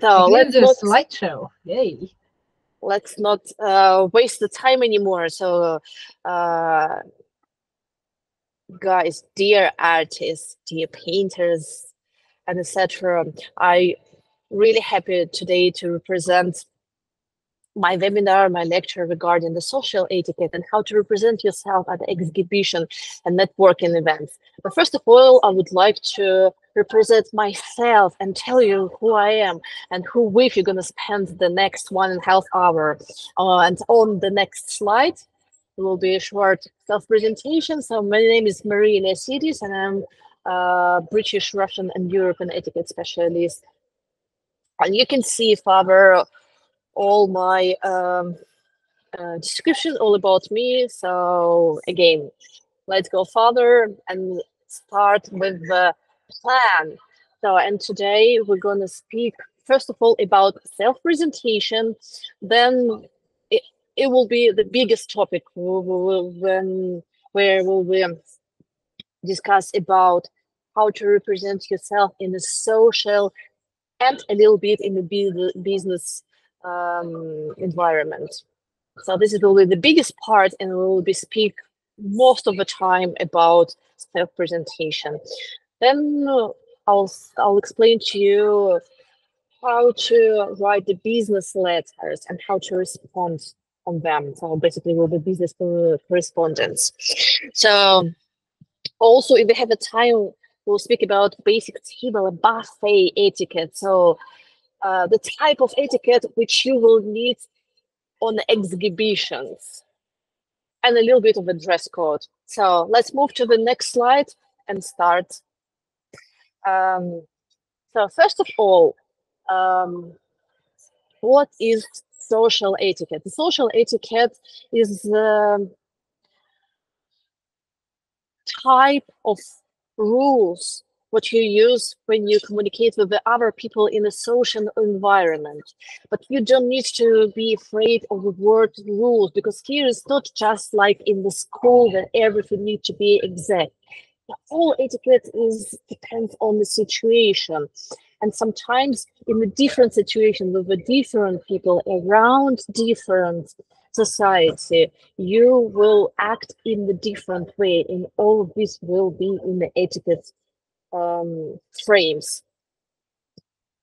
So let's do not, slideshow. Yay. let's not uh, waste the time anymore. So, uh, guys, dear artists, dear painters, and etc. I really happy today to represent my webinar, my lecture regarding the social etiquette and how to represent yourself at exhibition and networking events. But first of all, I would like to represent myself and tell you who I am and who with you're going to spend the next one and a half hour. Uh, and on the next slide, will be a short self-presentation. So my name is Maria Liassides and I'm a British, Russian, and European etiquette specialist. And you can see further all my um, uh, description all about me. So again, let's go further and start with the plan. So, and today we're going to speak first of all about self-presentation. Then it, it will be the biggest topic when where we'll we discuss about how to represent yourself in a social and a little bit in the business um, environment. So this is really the biggest part, and we will be speak most of the time about self-presentation. Then I'll I'll explain to you how to write the business letters and how to respond on them. So basically, will be business correspondence. So also, if we have a time, we'll speak about basic table and buffet etiquette. So uh, the type of etiquette which you will need on exhibitions and a little bit of a dress code. So let's move to the next slide and start. Um, so first of all, um, what is social etiquette? The social etiquette is the type of rules what you use when you communicate with the other people in a social environment. But you don't need to be afraid of the word rules because here is not just like in the school that everything needs to be exact. The whole etiquette is depends on the situation. And sometimes in a different situation with the different people around different society, you will act in the different way. And all of this will be in the etiquette um, frames.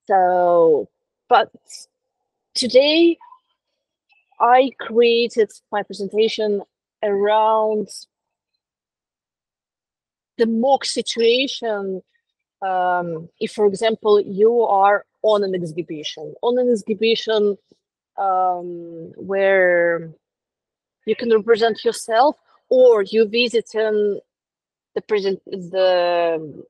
So, but today I created my presentation around the mock situation. Um, if, for example, you are on an exhibition, on an exhibition um, where you can represent yourself, or you visit the present the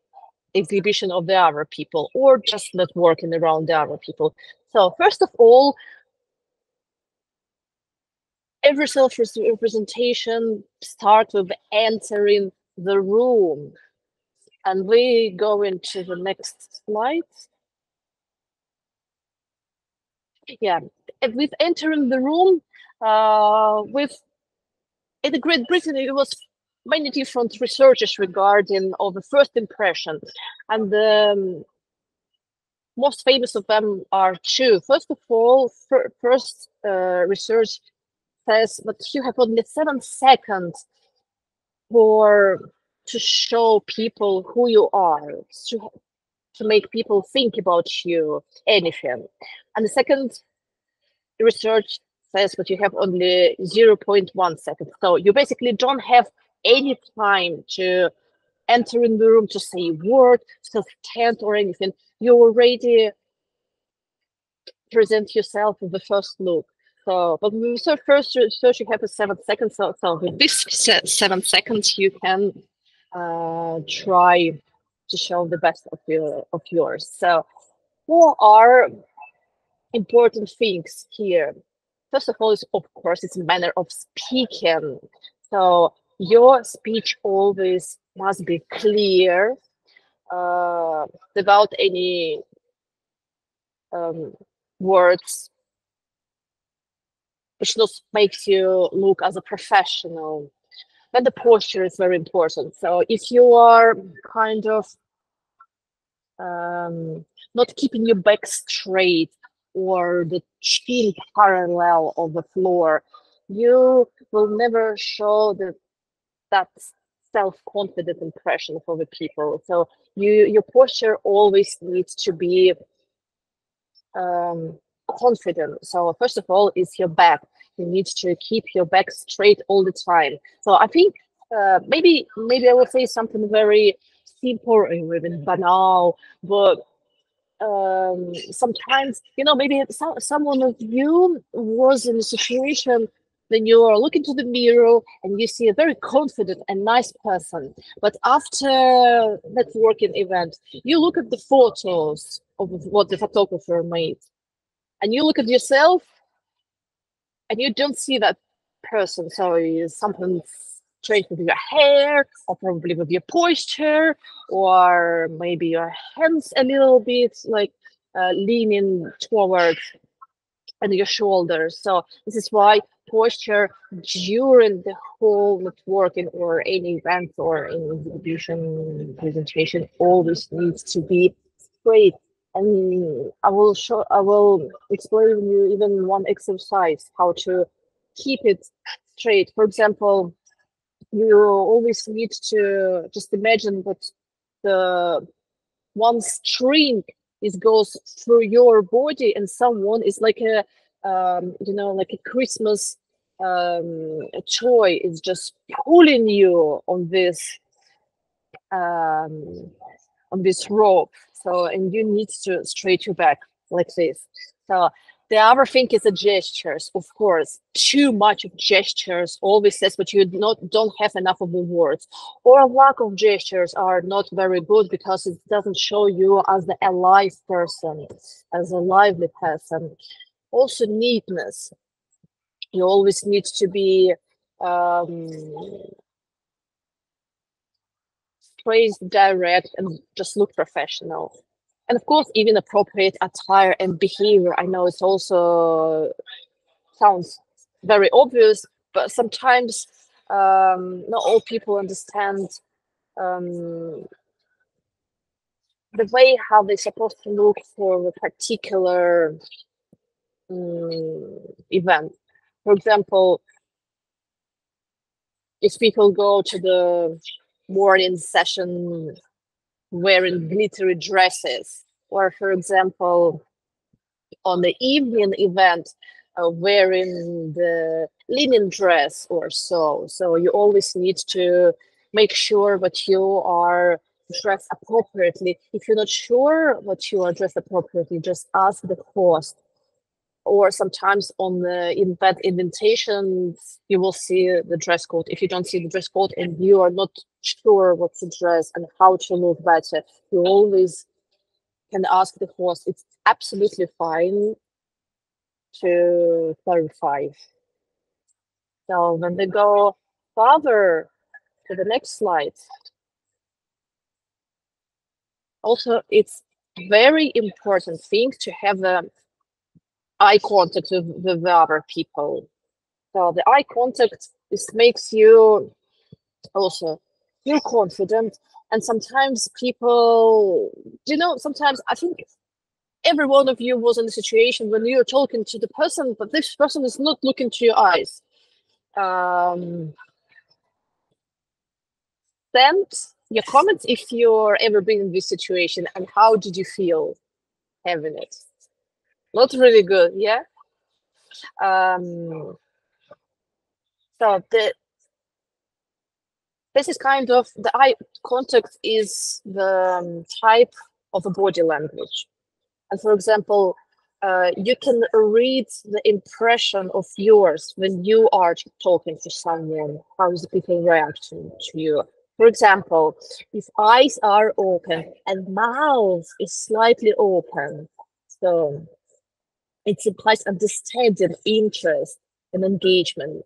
exhibition of the other people or just networking around the other people. So first of all, every self-representation starts with entering the room. And we go into the next slide. Yeah, with entering the room, uh, with in Great Britain, it was many different researches regarding of the first impression and the um, most famous of them are two first of all fir first uh, research says that you have only seven seconds for to show people who you are to, to make people think about you anything and the second research says that you have only 0.1 seconds so you basically don't have any time to enter in the room to say a word, to stand or anything. You already present yourself in the first look. So, but the first research, you have a seven seconds. So, so with this seven seconds, you can uh, try to show the best of your of yours. So, what are important things here? First of all, is of course it's a manner of speaking. So your speech always must be clear uh, without any um, words which makes you look as a professional then the posture is very important so if you are kind of um, not keeping your back straight or the chin parallel of the floor, you will never show the that self-confident impression for the people. So you your posture always needs to be um, confident. So first of all, is your back. You need to keep your back straight all the time. So I think uh, maybe maybe I will say something very simple or even banal, but um, sometimes you know maybe some, someone of you was in a situation when you are looking to the mirror and you see a very confident and nice person but after networking event you look at the photos of what the photographer made and you look at yourself and you don't see that person. So something changed with your hair or probably with your posture or maybe your hands a little bit like uh, leaning towards and your shoulders. So this is why posture during the whole networking or any event or any exhibition presentation always needs to be straight and i will show i will explain you even one exercise how to keep it straight. For example you always need to just imagine that the one string is goes through your body and someone is like a um, you know like a christmas um, toy is just pulling you on this um, on this rope so and you need to straight your back like this so the other thing is the gestures, of course. Too much of gestures always says but you not don't have enough of the words. Or lack of gestures are not very good because it doesn't show you as the alive person, as a lively person. Also neatness. You always need to be um straight, direct, and just look professional. And of course even appropriate attire and behavior. I know it's also sounds very obvious but sometimes um, not all people understand um, the way how they're supposed to look for a particular um, event. For example if people go to the morning session wearing glittery dresses, or for example, on the evening event, uh, wearing the linen dress or so. So you always need to make sure that you are dressed appropriately. If you're not sure what you are dressed appropriately, just ask the host or sometimes on the event invitations you will see the dress code if you don't see the dress code and you are not sure what to dress and how to look better. You always can ask the host it's absolutely fine to clarify. So when they go further to the next slide. Also it's very important thing to have the eye contact with, with the other people. So the eye contact this makes you also feel confident. And sometimes people, you know, sometimes I think every one of you was in a situation when you're talking to the person, but this person is not looking to your eyes. Um, send your comments if you're ever been in this situation and how did you feel having it? not really good yeah um so the this is kind of the eye contact is the um, type of a body language. And for example uh, you can read the impression of yours when you are talking to someone. How is the people reacting to you? For example if eyes are open and mouth is slightly open so it implies understanding, interest, and engagement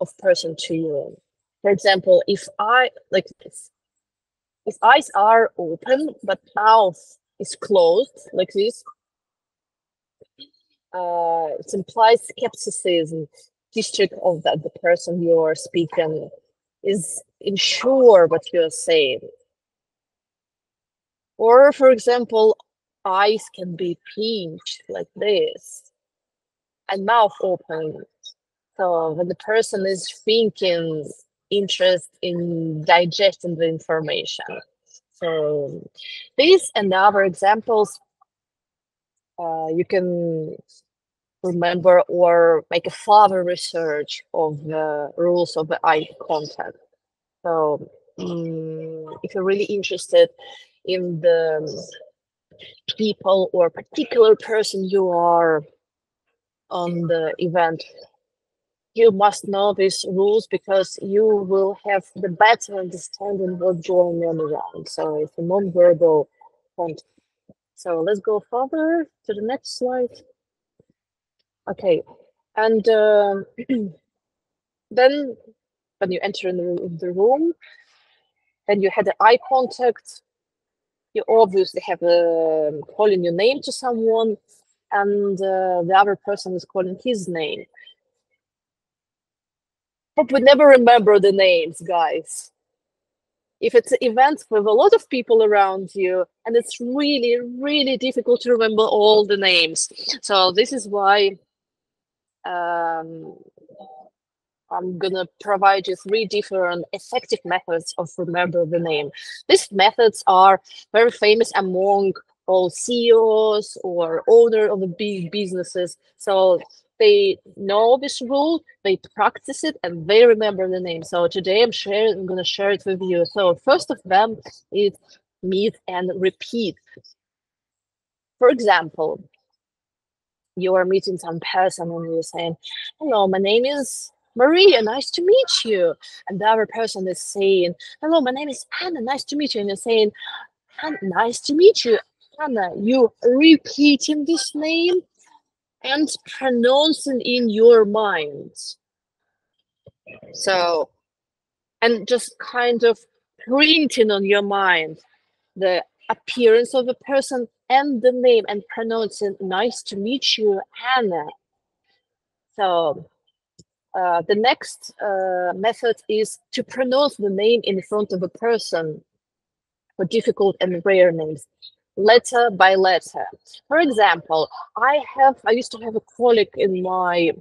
of person to you. For example, if I like this, if eyes are open but mouth is closed like this, uh, it implies skepticism, district of that the person you're speaking is unsure what you're saying Or, for example, eyes can be pinched like this and mouth open. So when the person is thinking, interest in digesting the information. So these and the other examples uh, you can remember or make a further research of the rules of the eye contact. So um, if you're really interested in the people or particular person you are on the event, you must know these rules because you will have the better understanding what going on around. So it's a non-verbal contact. So let's go further to the next slide. Okay, and um, then when you enter in the, the room, and you had the eye contact, you obviously have um, calling your name to someone, and uh, the other person is calling his name. We never remember the names, guys. If it's an event with a lot of people around you, and it's really, really difficult to remember all the names. So this is why um, I'm gonna provide you three different effective methods of remember the name. These methods are very famous among all CEOs or owner of the big businesses. So they know this rule, they practice it, and they remember the name. So today I'm sharing, I'm gonna share it with you. So first of them is meet and repeat. For example, you are meeting some person and you're saying, hello, my name is Maria, nice to meet you. And the other person is saying, hello, my name is Anna, nice to meet you. And you're saying, nice to meet you, Anna. You repeating this name and pronouncing in your mind. So, and just kind of printing on your mind the appearance of a person and the name and pronouncing nice to meet you, Anna. So uh, the next uh, method is to pronounce the name in front of a person for difficult and rare names, letter by letter. For example, I have I used to have a colleague in my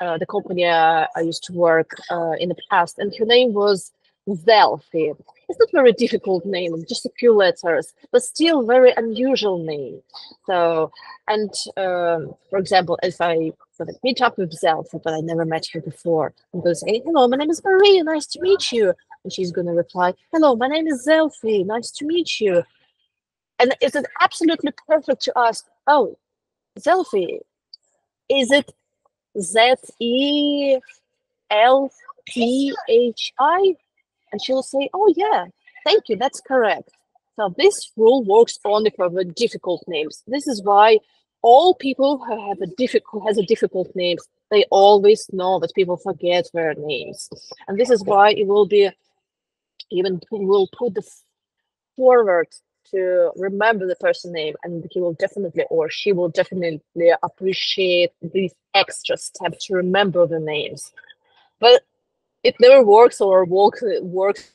uh, the company uh, I used to work uh, in the past, and her name was Zelphi. It's not very difficult name, just a few letters, but still very unusual name. So, and um, for example, if I sort of meet up with Zelphi, but I never met her before, I'm going to say, hello, my name is Maria, nice to meet you. And she's going to reply, hello, my name is Zelphi, nice to meet you. And it's absolutely perfect to ask, oh, Zelphi, is it Z E L P H I? And she'll say, oh yeah, thank you, that's correct. So this rule works only for the difficult names. This is why all people who have a difficult has a difficult names, they always know that people forget their names. And this is why it will be even will put the forward to remember the person name and he will definitely or she will definitely appreciate these extra steps to remember the names. But it never works or work, works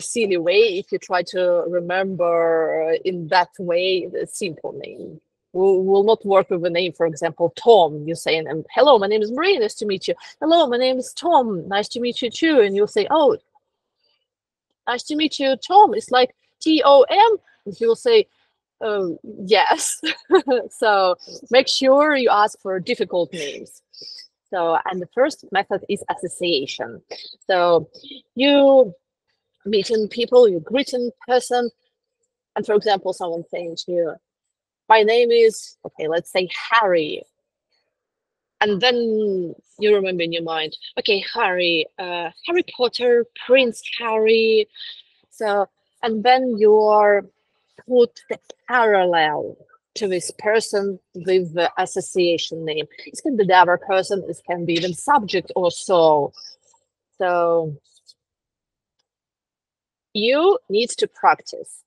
silly way if you try to remember in that way the simple name. Will, will not work with a name for example tom. You say and hello my name is maria nice to meet you. Hello my name is tom. Nice to meet you too. And you'll say oh nice to meet you tom. It's like t-o-m and he will say oh yes so make sure you ask for difficult names so, and the first method is association. So you meeting people, you greeting person, and for example, someone saying to you, my name is, okay, let's say Harry. And then you remember in your mind, okay, Harry, uh, Harry Potter, Prince Harry. So, and then you are put the parallel to this person with the association name. It can be the other person, it can be even subject or so. So you need to practice.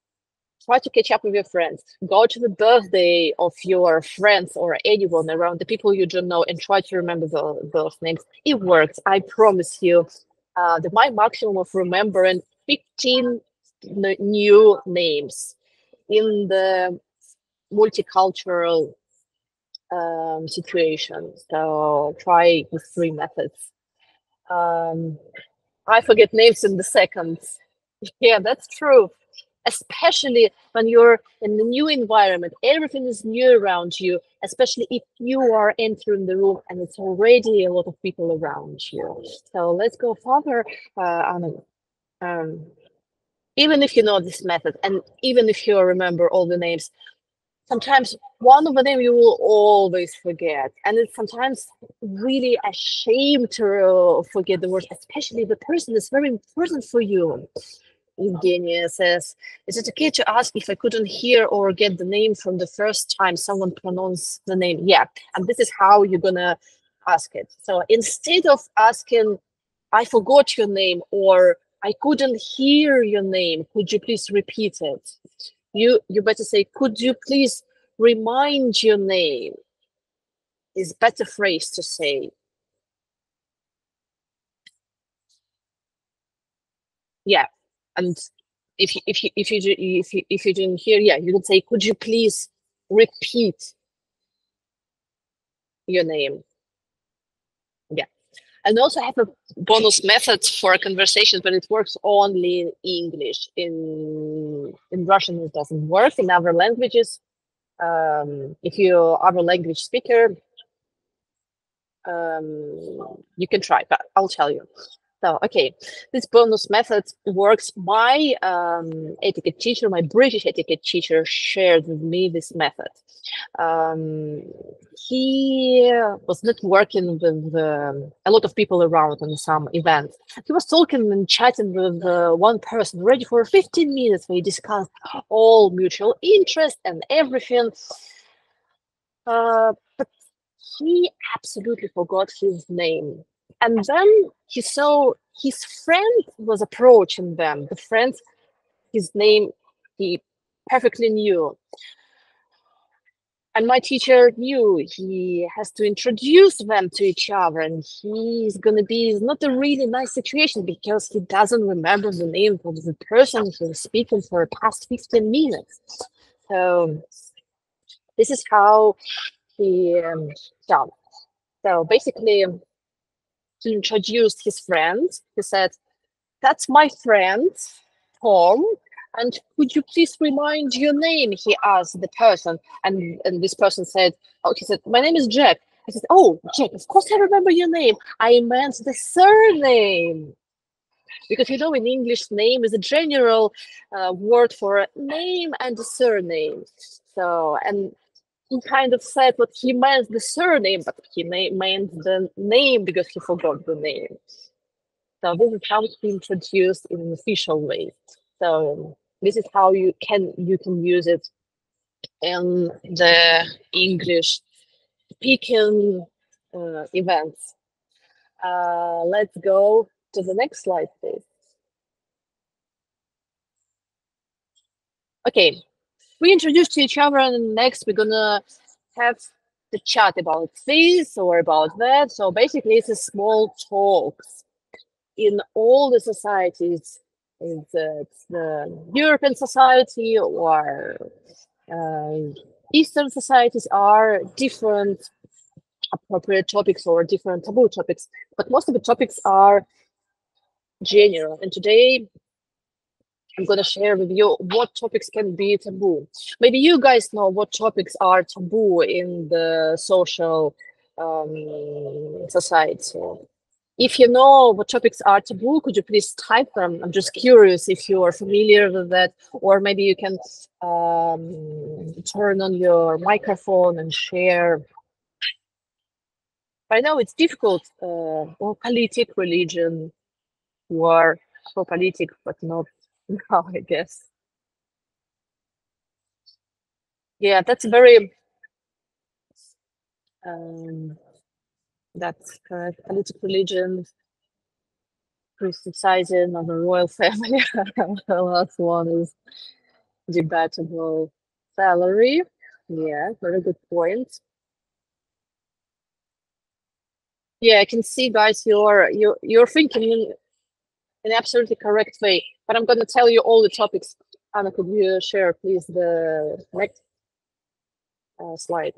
Try to catch up with your friends. Go to the birthday of your friends or anyone around the people you don't know and try to remember the, those names. It works. I promise you. Uh, the my maximum of remembering 15 new names in the multicultural um, situation. So try the three methods. Um, I forget names in the seconds. Yeah, that's true. Especially when you're in a new environment, everything is new around you, especially if you are entering the room and it's already a lot of people around you. So let's go further. Uh, um, even if you know this method and even if you remember all the names, sometimes one of the name you will always forget and it's sometimes really a shame to forget the words especially the person is very important for you Evgenia says, is it okay to ask if I couldn't hear or get the name from the first time someone pronounced the name? Yeah, and this is how you're gonna ask it. So instead of asking, I forgot your name or I couldn't hear your name, could you please repeat it? you you better say could you please remind your name? Is better phrase to say. Yeah and if you if you if you if you, if you didn't hear yeah you can say could you please repeat your name and also have a bonus method for conversations, but it works only in English. In in Russian, it doesn't work. In other languages, um, if you are a language speaker, um, you can try, but I'll tell you. So, okay, this bonus method works. My um, etiquette teacher, my British etiquette teacher, shared with me this method. Um, he was not working with um, a lot of people around in some event. He was talking and chatting with uh, one person, ready for 15 minutes. We discussed all mutual interest and everything. Uh, but he absolutely forgot his name and then he saw his friend was approaching them. The friend, his name, he perfectly knew. And my teacher knew he has to introduce them to each other, and he's gonna be it's not a really nice situation because he doesn't remember the name of the person he was speaking for the past 15 minutes. So this is how he um. So basically, he introduced his friend. He said, That's my friend, Tom. And could you please remind your name? He asked the person. And, and this person said, Oh, he said, My name is Jack. I said, Oh, Jack, of course I remember your name. I meant the surname. Because you know, in English, name is a general uh, word for a name and a surname. So, and he kind of said what he meant the surname, but he na- meant the name because he forgot the name. So this is how it's introduced in an official way. So this is how you can you can use it in the English speaking uh, events. Uh, let's go to the next slide, please. Okay, we introduce to each other and next we're gonna have the chat about this or about that. So basically it's a small talks in all the societies, uh, it's the European society or uh, Eastern societies are different appropriate topics or different taboo topics, but most of the topics are general. And today I'm going to share with you what topics can be taboo. Maybe you guys know what topics are taboo in the social um, society. If you know what topics are taboo, could you please type them? I'm just curious if you are familiar with that, or maybe you can um, turn on your microphone and share. I know it's difficult, uh, or politic, religion, war, so politic, but not now, I guess. Yeah, that's very um, that's correct. Political religion, criticizing of the royal family. the last one is debatable salary. Yeah, very good point. Yeah, I can see, guys, you're you're you're thinking in an absolutely correct way. But I'm going to tell you all the topics Anna, could you share, please, the next uh, slide?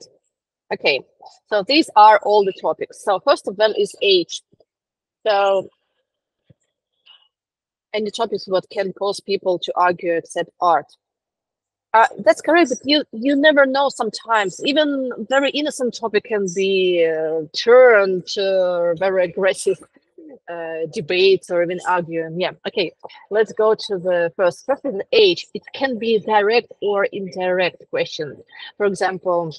Okay, so these are all the topics. So first of them is age. So any topics what can cause people to argue except art. Uh, that's correct, but you you never know. Sometimes even very innocent topic can be uh, turned to very aggressive uh, debates or even arguing. Yeah. Okay. Let's go to the first. First is age. It can be direct or indirect questions. For example,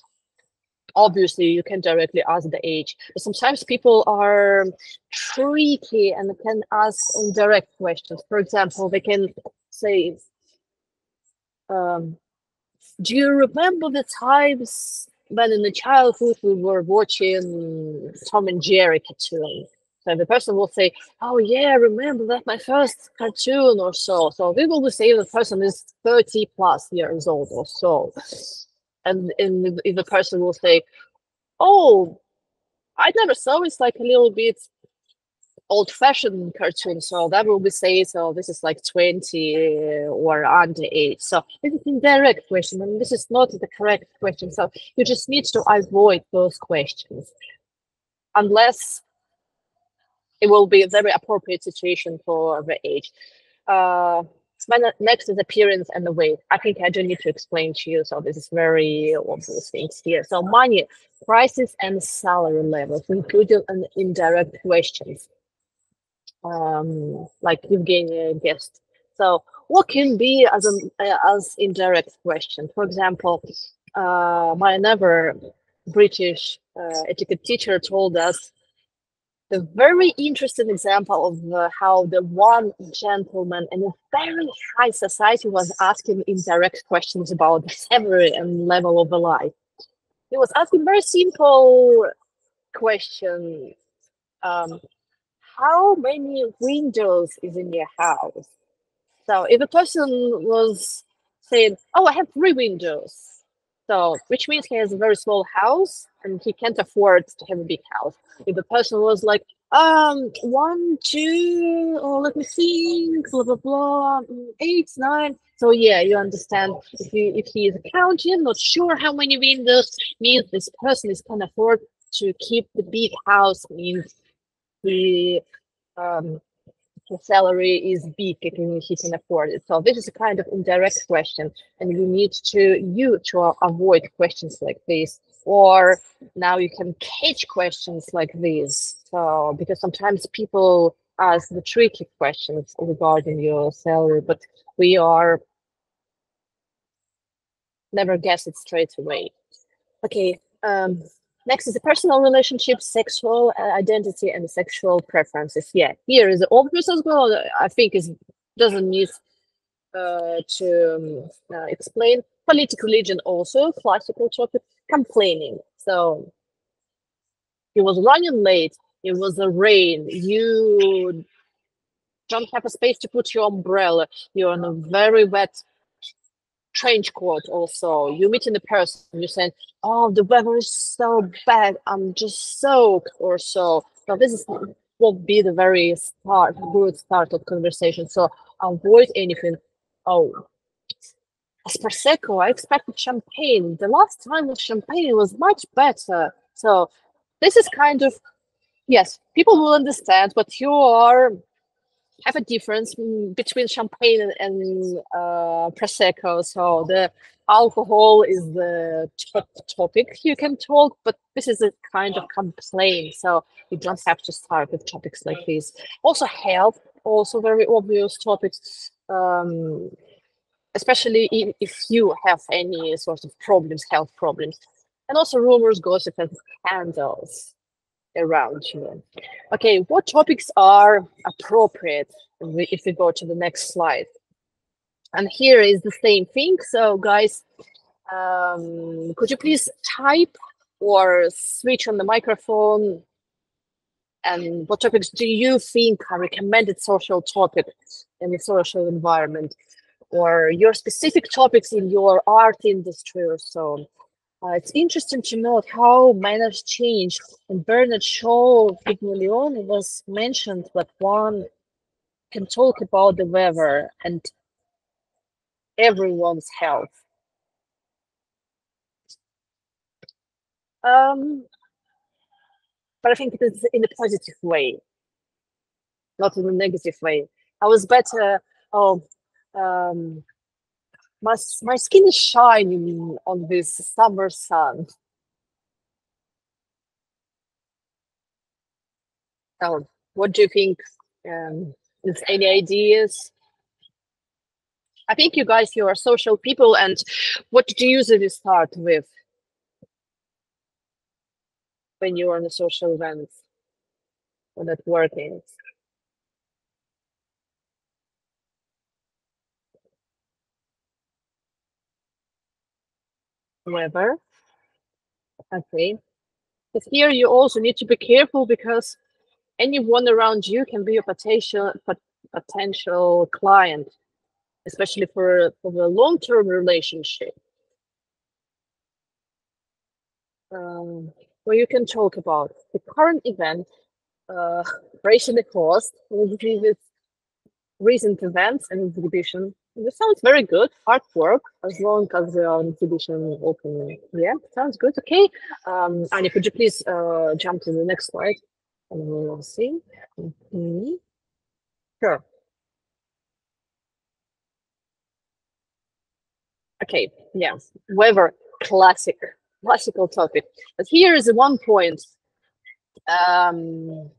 obviously you can directly ask the age but sometimes people are tricky and can ask indirect questions for example they can say um, do you remember the times when in the childhood we were watching tom and jerry cartoon so the person will say oh yeah remember that my first cartoon or so so we will say the person is 30 plus years old or so and, and if the person will say, "Oh, I never saw it's like a little bit old-fashioned cartoon," so that will be say, "So this is like twenty or under age." So this is indirect question, and this is not the correct question. So you just need to avoid those questions, unless it will be a very appropriate situation for the age. Uh, next is appearance and the weight. I think I don't need to explain to you, so this is very obvious things here. So money, prices, and salary levels, including an indirect questions, um, like Evgenia guessed. So what can be as an as indirect question? For example, uh, my never British uh, etiquette teacher told us the very interesting example of uh, how the one gentleman in a very high society was asking indirect questions about the and level of life. He was asking very simple question. Um, how many windows is in your house? So if a person was saying, oh, I have three windows, so, which means he has a very small house and he can't afford to have a big house. If the person was like, um, one, two, oh, let me think, blah blah blah, mm, eight, nine. So yeah, you understand. If you if he is accounting, not sure how many windows, means this person is can afford to keep the big house. Means he um his salary is big and he can afford it. So this is a kind of indirect question, and you need to you to avoid questions like this. Or now you can catch questions like this. So because sometimes people ask the tricky questions regarding your salary, but we are never guess it straight away. Okay. Um, Next is the personal relationship, sexual uh, identity, and sexual preferences. Yeah, here is obvious as well. I think it doesn't need uh, to um, uh, explain. Political religion also, classical topic, complaining. So it was running late. It was a rain. You don't have a space to put your umbrella. You're on a very wet trench coat also. You meet in the person you say oh the weather is so bad. I'm just soaked or so. So this is will be the very start good start of conversation. So avoid anything. Oh as prosecco i expected champagne. The last time with champagne was much better. So this is kind of yes people will understand but you are have a difference between champagne and uh, prosecco. So the alcohol is the top topic you can talk, but this is a kind of complaint. So you don't have to start with topics like this. Also health, also very obvious topics. Um, especially if you have any sort of problems, health problems, and also rumors, gossip, and scandals around you. Okay, what topics are appropriate if we go to the next slide? And here is the same thing. So guys, um, could you please type or switch on the microphone? And what topics do you think are recommended social topics in the social environment? Or your specific topics in your art industry or so? Uh, it's interesting to note how manners changed. And Bernard Shaw Pygmalion was mentioned that one can talk about the weather and everyone's health. Um, but I think it is in a positive way, not in a negative way. I was better. Oh, um, my my skin is shining on this summer sun. Oh, what do you think? Um, is any ideas? I think you guys, you are social people, and what do you usually start with when you're on the social events or networking? Weather. Okay. But here you also need to be careful because anyone around you can be a potential potential client, especially for for the long term relationship. Um, where you can talk about the current event, uh, the cost, with recent events and exhibition. This sounds very good. Hard work as long as the exhibition open. Yeah, sounds good. Okay. Um, Anya, could you please uh, jump to the next slide? And we'll see. Mm -hmm. Sure. Okay, yeah, weather, classic, classical topic. But here is one point. Um,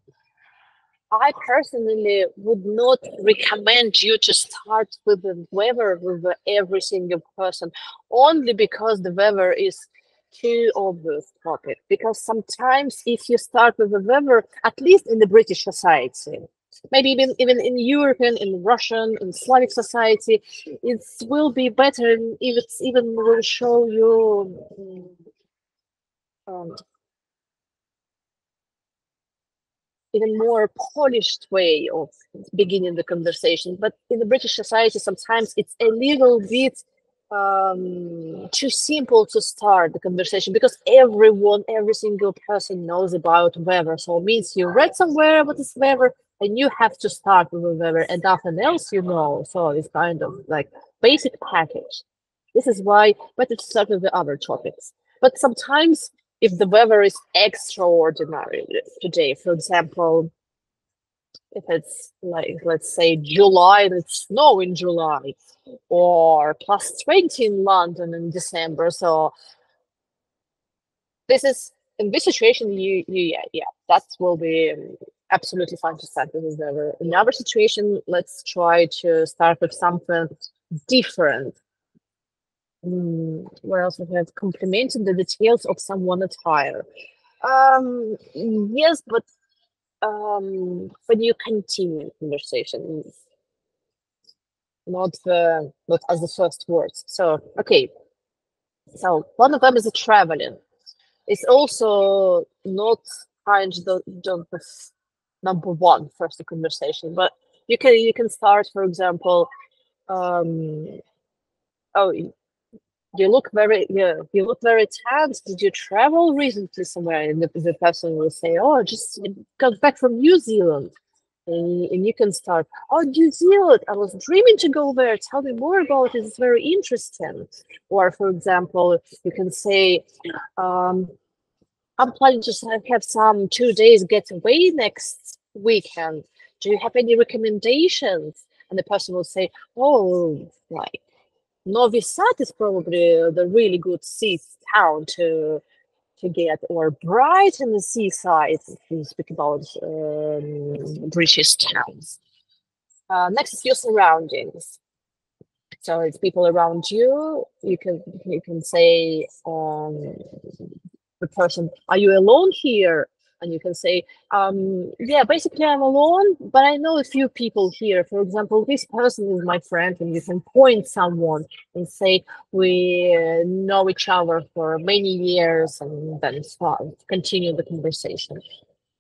I personally would not recommend you to start with the weather with every single person, only because the weather is too obvious topic. Because sometimes if you start with the weather, at least in the British society, maybe even even in European, in Russian, in Slavic society, it will be better if it's even will show you um, even more polished way of beginning the conversation. But in the British society, sometimes it's a little bit um, too simple to start the conversation because everyone, every single person knows about weather. So it means you read somewhere about this weather and you have to start with the weather and nothing else you know. So it's kind of like basic package. This is why better to start with the other topics. But sometimes if the weather is extraordinary today, for example, if it's like let's say July and it's snow in July, or plus 20 in London in December. So this is in this situation, you, you yeah, yeah, that will be um, absolutely fine to start with. In our situation, let's try to start with something different. Mm, where else we have complementing the details of someone attire. Um, yes, but um, when you continue conversation, not not as the first words. So okay, so one of them is traveling. It's also not kind the number one first conversation, but you can you can start, for example, um, oh, you look very yeah, you look very tense. Did you travel recently somewhere? And the, the person will say, oh, just got back from New Zealand. And, and you can start, oh, New Zealand, I was dreaming to go there. Tell me more about it. It's very interesting. Or, for example, you can say, um, I'm planning to have some two days getaway next weekend. Do you have any recommendations? And the person will say, oh, like Novi Sad is probably the really good sea town to to get, or Brighton, the seaside, if you speak about um, British towns. Uh, next is your surroundings. So it's people around you. You can you can say um, the person, "Are you alone here?" And you can say, um, yeah, basically I'm alone, but I know a few people here. For example, this person is my friend, and you can point someone and say, we know each other for many years, and then continue the conversation.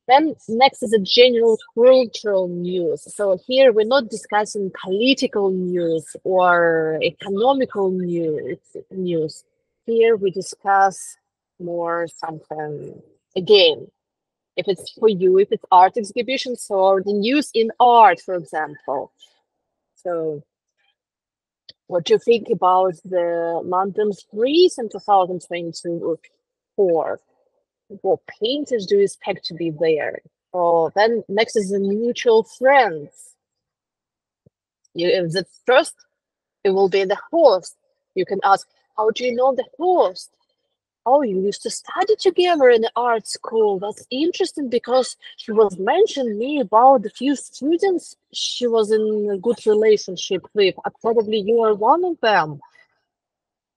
Then next is a general cultural news. So here we're not discussing political news or economical news. News. Here we discuss more something again if it's for you, if it's art exhibitions or the news in art, for example. So what do you think about the London Frieze in 2024? What painters do you expect to be there? Oh, then next is the mutual friends. You, if the first, it will be the host. You can ask, how do you know the host? Oh, you used to study together in the art school. That's interesting because she was mentioning me about the few students she was in a good relationship with. Probably you are one of them.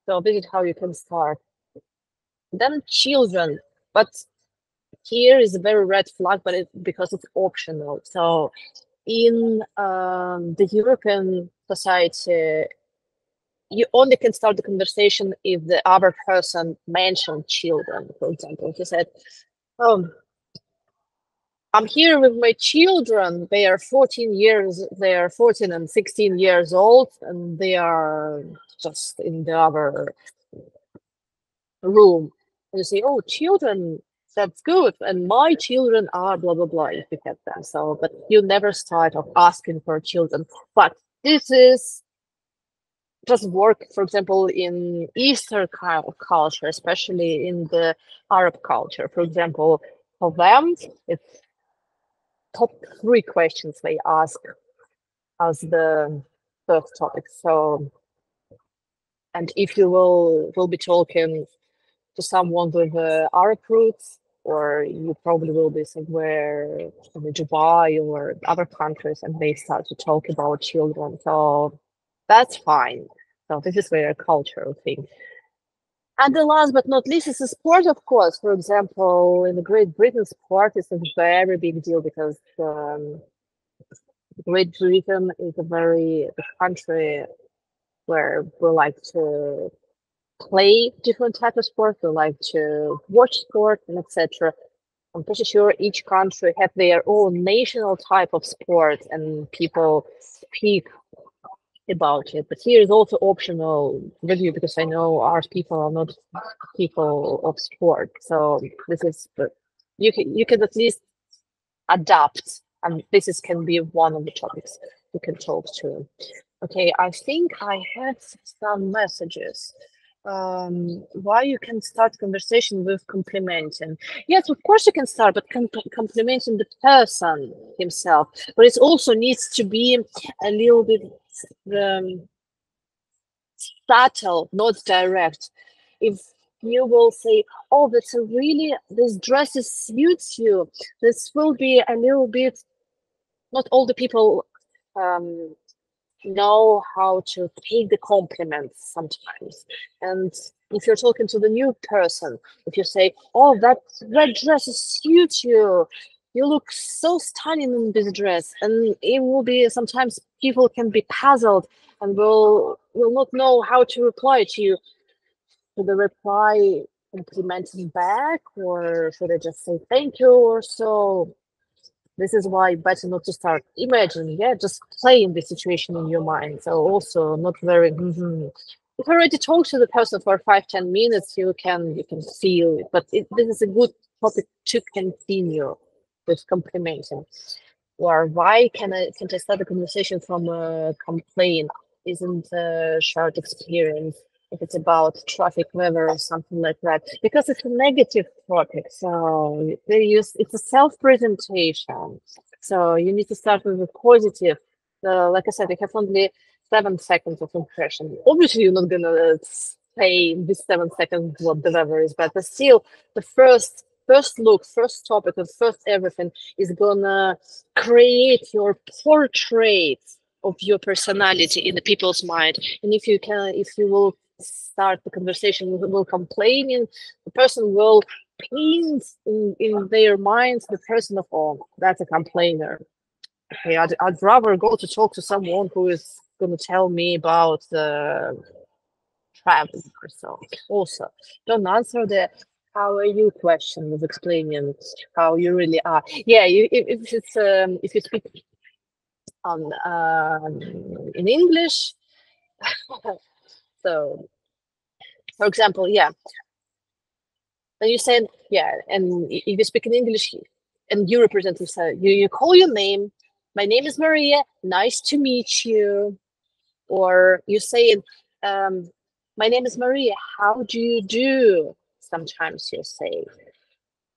So this is how you can start. Then children, but here is a very red flag, but it because it's optional. So in um, the European society, you only can start the conversation if the other person mentioned children, for example. He said, Oh, I'm here with my children. They are 14 years, they are 14 and 16 years old, and they are just in the other room. And you say, Oh, children, that's good. And my children are blah blah blah if you get them. So, but you never start of asking for children. But this is doesn't work, for example, in Eastern culture, especially in the Arab culture. For example, for them, it's top three questions they ask as the first topic. So, and if you will will be talking to someone with uh, Arab roots, or you probably will be somewhere in Dubai or other countries, and they start to talk about children. So that's fine. So this is very cultural thing. And the last but not least is the sport, of course. For example, in Great Britain, sport is a very big deal because um, Great Britain is a very country where we like to play different types of sport. We like to watch sport and etc. I'm pretty sure each country have their own national type of sport, and people speak about it. But here is also optional review because I know our people are not people of sport. So this is you can you can at least adapt, and this is can be one of the topics you can talk to. Okay, I think I had some messages um, why you can start conversation with complimenting. Yes, of course you can start, but com complimenting the person himself. But it also needs to be a little bit um, subtle, not direct. If you will say, "Oh, that's a really this dress suits you," this will be a little bit. Not all the people um, know how to take the compliments sometimes. And if you're talking to the new person, if you say, "Oh, that red dress suits you," you look so stunning in this dress, and it will be sometimes people can be puzzled and will will not know how to reply to you. Should the reply complimenting back, or should I just say thank you or so? This is why better not to start imagining, yeah, just playing the situation in your mind. So also not very. Mm-hmm. If you already talk to the person for five ten minutes, you can you can feel it. But it, this is a good topic to continue with complimenting. Or why can I can I start a conversation from a complaint? Isn't a shared experience if it's about traffic weather or something like that, because it's a negative topic. So they use it's a self-presentation. So you need to start with a positive. Uh, like I said, you have only seven seconds of impression. Obviously, you're not gonna say in this seven seconds what the weather is, but still, the first first look, first topic, and first everything is gonna create your portrait of your personality in the people's mind. And if you can, if you will start the conversation will complaining the person will paint in, in their minds the person of all oh, that's a complainer okay I'd, I'd rather go to talk to someone who is to tell me about the travel or so also don't answer the how are you question of explaining how you really are yeah you, if, if it's um, if you speak on um, in english so for example, yeah. And you said, yeah, and if you speak in English and you represent yourself, you, you call your name. My name is Maria. Nice to meet you. or you say, um, "My name is Maria. How do you do?" Sometimes you say,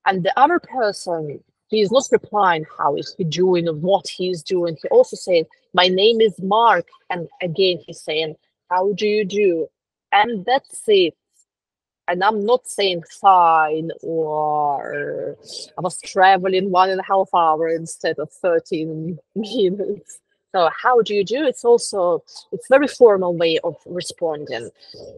and the other person he is not replying how is he doing what he is doing. He also saying, "My name is Mark," and again he's saying, "How do you do?" And that's it and I'm not saying fine or I was traveling one and a half hour instead of 13 minutes. So how do you do? It's also it's very formal way of responding.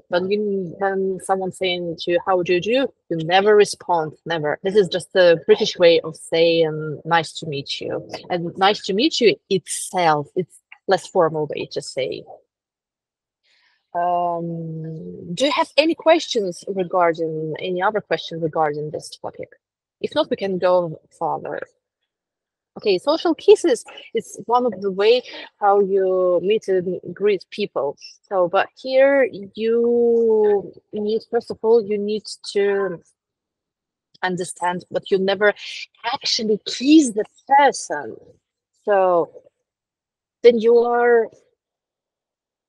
But you, when someone saying to you, "How do you do?" You never respond. Never. This is just the British way of saying "Nice to meet you," and "Nice to meet you" itself. It's less formal way to say um, do you have any questions regarding any other questions regarding this topic? If not, we can go further. Okay, social kisses is one of the way how you meet and greet people. So, but here you need first of all you need to understand, but you never actually kiss the person. So then you are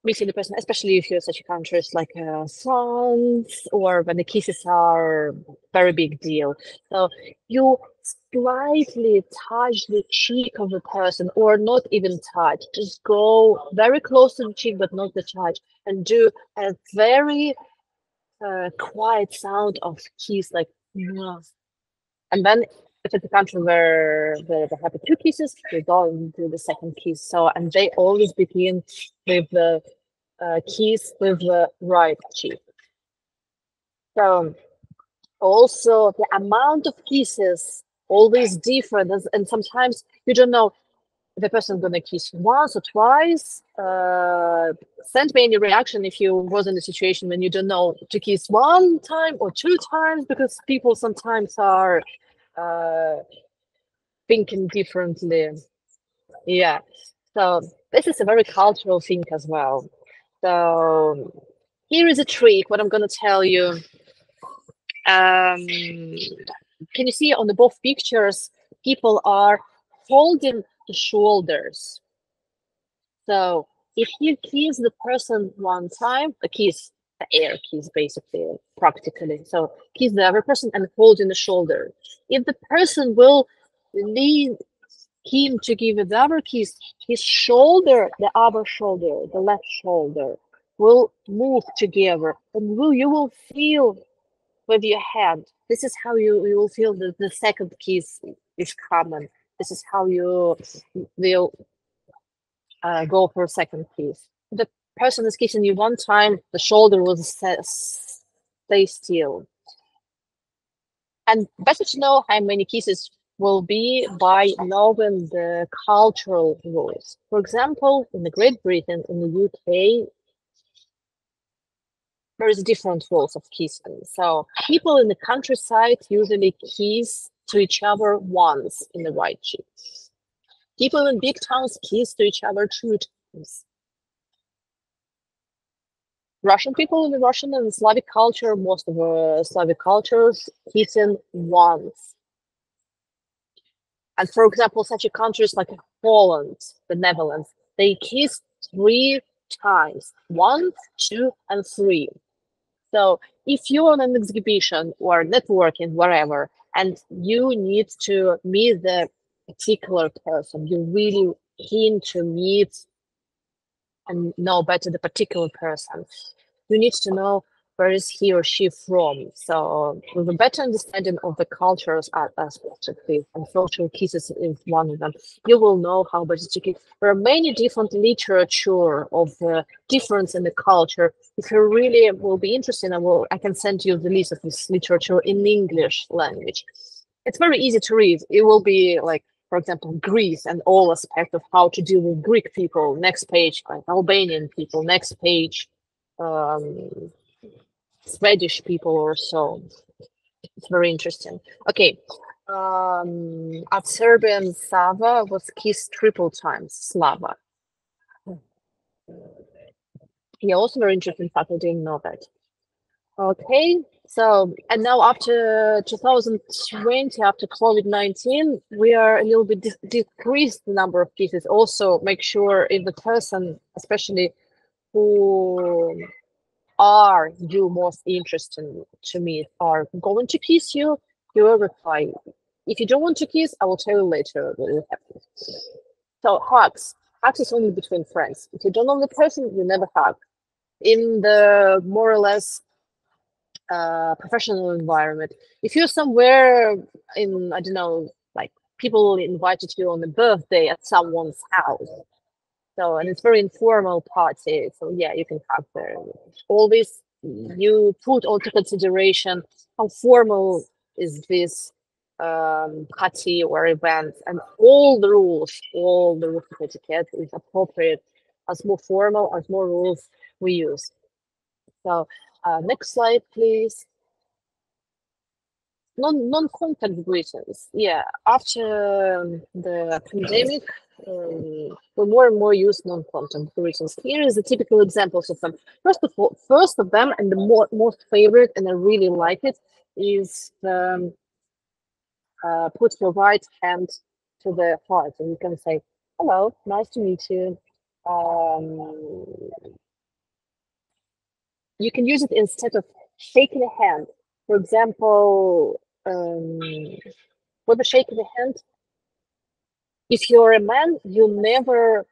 meeting the person, especially if you're such a countries like uh, France or when the kisses are very big deal. So you slightly touch the cheek of the person or not even touch, just go very close to the cheek, but not the touch and do a very uh, quiet sound of kiss like, and then it's a country where they, they have two kisses, they go into the second kiss. So, and they always begin with the uh, kiss with the right cheek. So, also the amount of kisses always different, and sometimes you don't know the person gonna kiss once or twice. Uh, send me any reaction if you was in a situation when you don't know to kiss one time or two times because people sometimes are uh, thinking differently. Yeah. So this is a very cultural thing as well. So here is a trick. What I'm going to tell you. Um, can you see on the both pictures? People are holding the shoulders. So if you kiss the person one time, a kiss, air kiss basically, practically. So kiss the other person and hold in the shoulder. If the person will lean him to give the other kiss, his shoulder, the other shoulder, the left shoulder, will move together and will you will feel with your hand. This is how you, you will feel that the second kiss is coming. This is how you will uh, go for second kiss. The person is kissing you one time, the shoulder will stay still. And better to know how many kisses will be by knowing the cultural rules. For example, in the Great Britain, in the UK, there is different rules of kissing. So people in the countryside usually kiss to each other once in the right cheek. People in big towns kiss to each other two times. Russian people in the Russian and Slavic culture, most of the Slavic cultures, kissing once and for example, such a countries like Poland, the Netherlands, they kiss three times, one, two, and three. So if you're on an exhibition or networking, wherever, and you need to meet the particular person, you really keen to meet and know better the particular person. You need to know where is he or she from. So with a better understanding of the cultures aspects of and social kisses is one of them, you will know how kiss. There are many different literature of the difference in the culture. If you really will be interested, I will I can send you the list of this literature in English language. It's very easy to read. It will be like for example, Greece and all aspects of how to deal with Greek people. Next page, like Albanian people. Next page, um, Swedish people or so. It's very interesting. Okay. Um, at Serbian, Sava was kissed triple times, Slava. Yeah, also very interesting fact. I didn't know that. Okay, so and now after 2020, after COVID-19, we are a little bit decreased the number of pieces. Also, make sure if the person, especially who are you most interested to meet are going to kiss you, you will reply. If you don't want to kiss, I will tell you later what will happen. So hugs. Hugs is only between friends. If you don't know the person, you never hug. In the more or less uh, professional environment, if you're somewhere in, I don't know, like people invited you on a birthday at someone's house, so, and it's very informal party. So yeah, you can have there. Always you put into consideration how formal is this um, party or event, and all the rules, all the rules of etiquette is appropriate. As more formal, as more rules we use. So uh, next slide, please. Non non-contact greetings. Yeah, after the pandemic, um, we more and more use non-content greetings. Here is the typical examples of them. First of all, first of them, and the more, most favorite, and I really like it, is the, uh, put your right hand to the heart, and you can say, "Hello, nice to meet you." Um, you can use it instead of shaking a hand. For example, um, with the shake of the hand, if you're a man, you never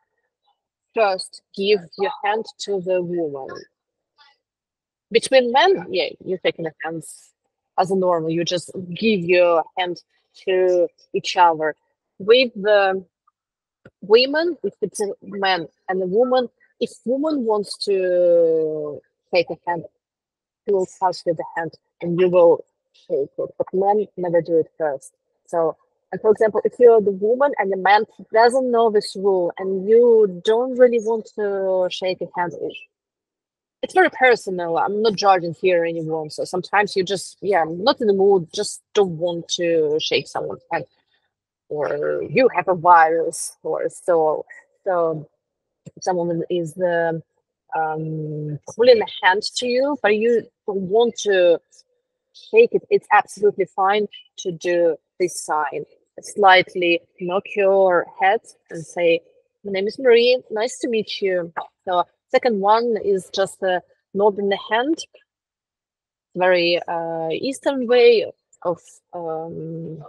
first give your hand to the woman. Between men, yeah, you're taking the hands as a normal. You just give your hand to each other. With the women, if it's a man and a woman, if woman wants to take a hand, he will touch you the hand and you will shake it. But men never do it first. So and for example, if you're the woman and the man doesn't know this rule and you don't really want to shake a hand, it's very personal. I'm not judging here anyone. So sometimes you just, yeah, I'm not in the mood, just don't want to shake someone's hand. Or you have a virus or so. So someone is the um, pulling a hand to you, but you don't want to shake it, it's absolutely fine to do this sign slightly knock your head and say, my name is Marie, nice to meet you. So second one is just a nod in the hand, very uh, Eastern way of um,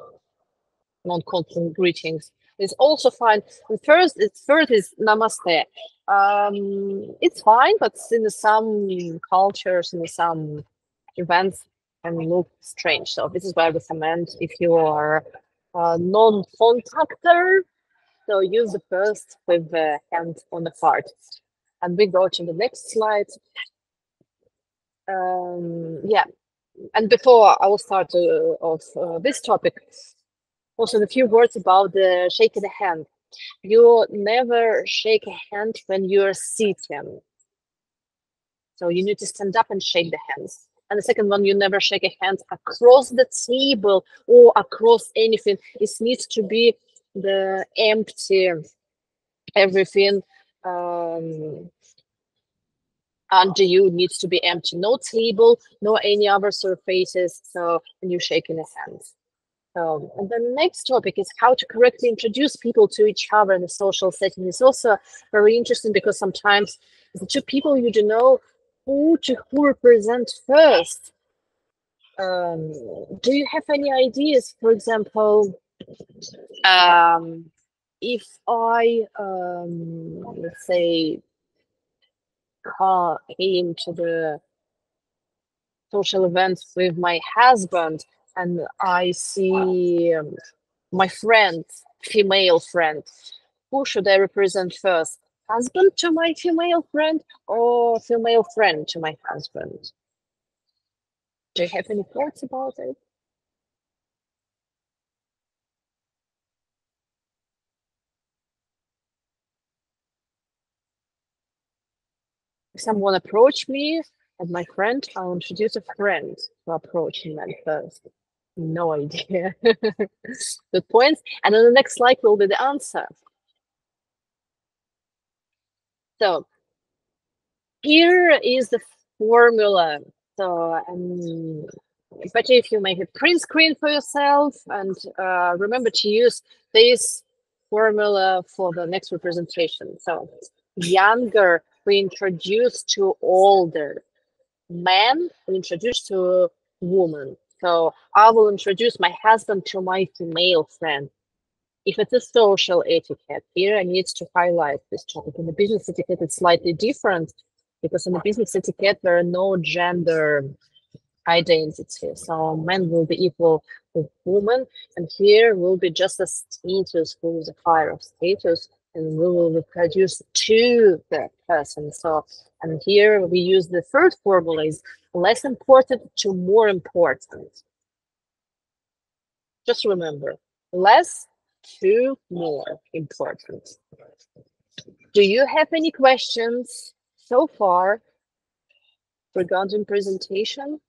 non-contact greetings. It's also fine. And first, it's third is namaste. Um, it's fine, but in some cultures, in some events, can look strange. So this is why I recommend if you are a non-contactor. So use the first with the hand on the heart. And we go to the next slide. Um, yeah, and before I will start uh, of uh, this topic, also a few words about the shaking the hand. You never shake a hand when you're sitting. So you need to stand up and shake the hands. And the second one, you never shake a hand across the table or across anything. It needs to be the empty everything um, under you needs to be empty. No table, no any other surfaces. So when you're shaking a hand. So, and the next topic is how to correctly introduce people to each other in a social setting. It's also very interesting because sometimes the two people you don't know who to who represent first. Um, do you have any ideas? For example, um, if I um, let's say came to the social events with my husband and I see um, my friend, female friend, who should I represent first? husband to my female friend or female friend to my husband? Do you have any thoughts about it? If someone approach me and my friend, I'll introduce a friend to approach him first. No idea. Good points. And then the next slide will be the answer. So here is the formula. So um, especially if you make a print screen for yourself and uh, remember to use this formula for the next representation. So younger we introduce to older men, we introduce to woman. So I will introduce my husband to my female friend. If it's a social etiquette, here I need to highlight this topic. In the business etiquette, it's slightly different because in the business etiquette, there are no gender identity. So men will be equal with women, and here will be just a status who is a higher of status, and we will reproduce to the person. So, and here we use the third formula is less important to more important. Just remember, less to more important. Do you have any questions so far regarding presentation?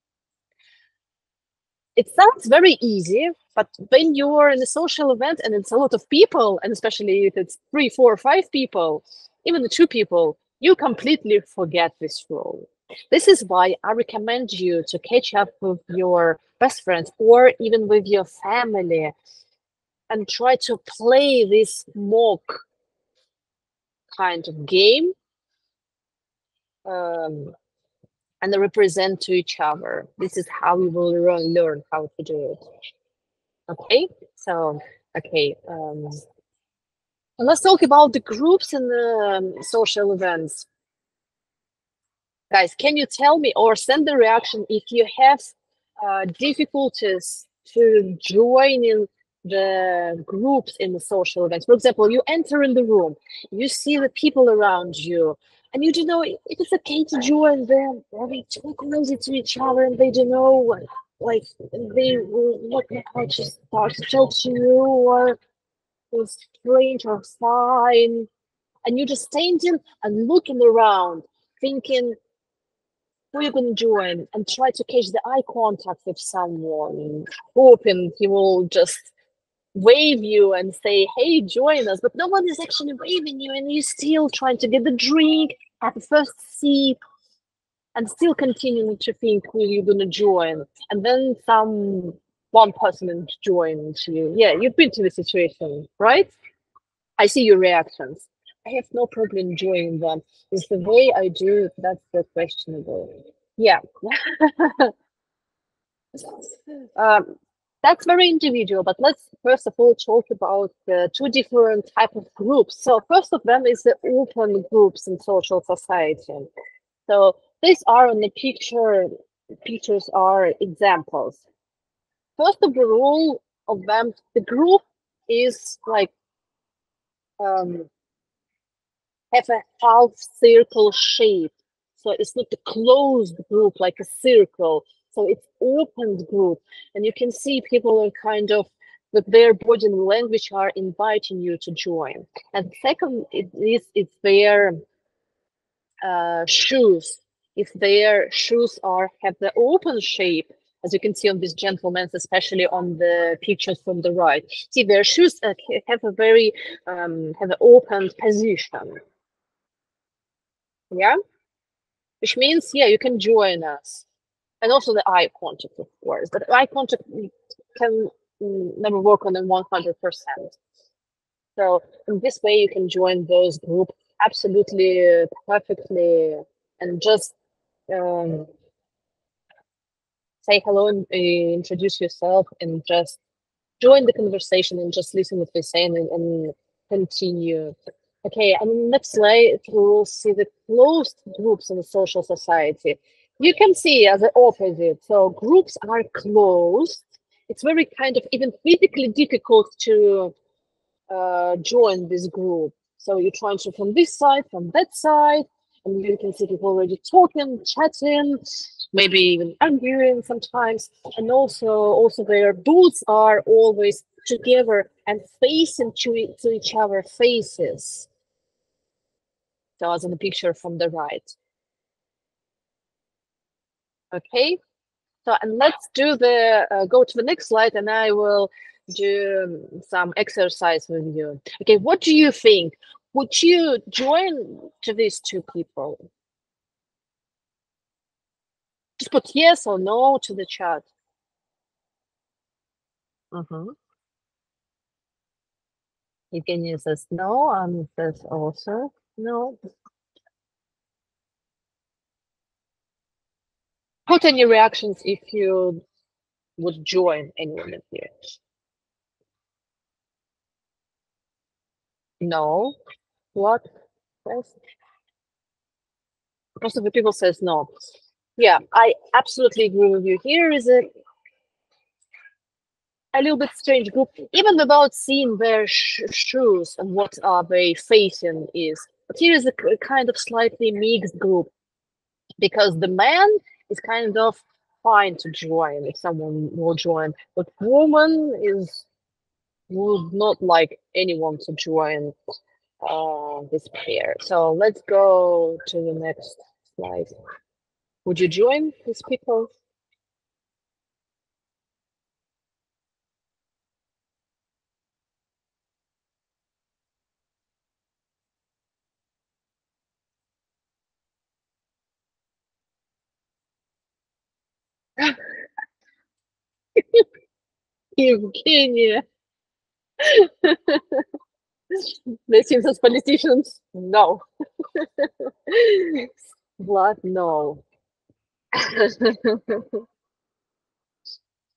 It sounds very easy, but when you are in a social event and it's a lot of people, and especially if it's three, four, five people, even the two people, you completely forget this role. This is why I recommend you to catch up with your best friends or even with your family and try to play this mock kind of game um, and represent to each other. This is how we will learn how to do it. Okay, so, okay. Um, and let's talk about the groups and the um, social events. Guys, can you tell me or send the reaction if you have uh, difficulties to join in the groups in the social events? For example, you enter in the room, you see the people around you, and you don't know if it is okay to join them or they talk closely to each other and they don't know like they will look how to start to talk to you or strange or fine and you're just standing and looking around thinking who you to join? And try to catch the eye contact with someone hoping he will just wave you and say, hey, join us, but no one is actually waving you, and you're still trying to get the drink at the first seat and still continuing to think who you're going to join. And then some one person joins you. Yeah, you've been to the situation, right? I see your reactions. I have no problem joining them. It's the way I do it that's the questionable. Yeah. um, that's very individual, but let's first of all talk about the two different type of groups. So first of them is the open groups in social society. So these are on the picture, pictures are examples. First of rule of them, the group is like um, have a half circle shape. So it's not a closed group like a circle so it's open group, and you can see people are kind of with their body and language are inviting you to join. And second, it is it's their uh, shoes. If their shoes are have the open shape, as you can see on these gentlemen, especially on the pictures from the right. See, their shoes uh, have a very um, have an open position. Yeah, which means yeah, you can join us and also the eye contact, of course. But eye contact can never work on them 100%. So in this way, you can join those group absolutely perfectly and just um, say hello and uh, introduce yourself and just join the conversation and just listen what they're saying and, and continue. Okay, and next slide, we'll see the closed groups in the social society you can see as the opposite. So groups are closed. It's very kind of even physically difficult to uh, join this group. So you're trying to from this side, from that side, and you can see people already talking, chatting, maybe even arguing sometimes. And also, also their booths are always together and facing to, to each other faces. So as in the picture from the right. Okay, so and let's do the, uh, go to the next slide and I will do um, some exercise with you. Okay, what do you think? would you join to these two people? Just put yes or no to the chat. Mm-hmm. You can use this no and this also no. Put any reactions if you would join anyone in here. No. What? Most of the people says no. Yeah, I absolutely agree with you. Here is a a little bit strange group, even without seeing their sh shoes and what uh, are they facing is. But here is a, a kind of slightly mixed group because the man is kind of fine to join if someone will join, but woman is would not like anyone to join this pair. So let's go to the next slide. Would you join these people? Evgenia. they seem as politicians. No. What? No.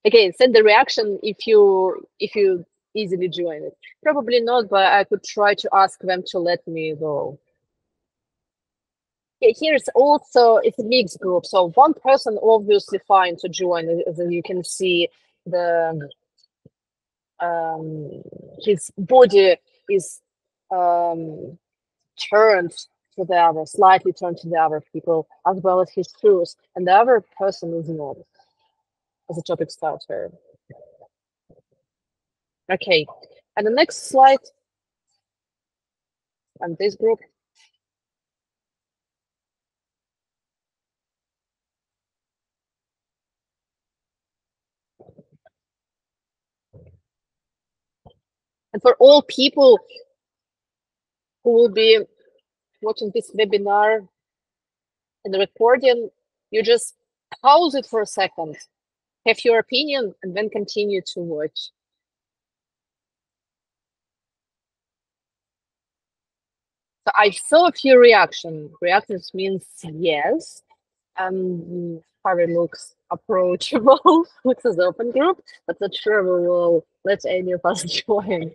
Again, send the reaction if you if you easily join it. Probably not, but I could try to ask them to let me go. Yeah, here's also it's a mixed group. So one person obviously fine to join, as you can see the um his body is um turned to the other, slightly turned to the other people, as well as his shoes, and the other person is not as a topic starter. Okay, and the next slide, and this group. And for all people who will be watching this webinar and the recording, you just pause it for a second, have your opinion, and then continue to watch. So I saw a few reactions. Reactions means yes. Um, Harry looks approachable with his open group, but not sure we will let any of us join.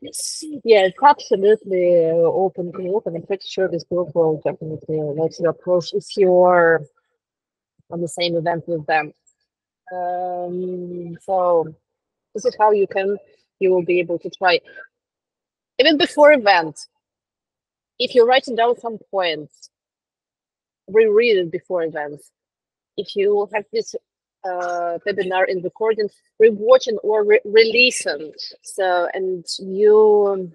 yeah, absolutely open group, and I'm pretty sure this group will definitely let you approach if you're on the same event with them. Um, so this is how you can you will be able to try even before event. If you're writing down some points, reread it before events. If you have this uh, webinar in recording, rewatching or re releasing. So, and you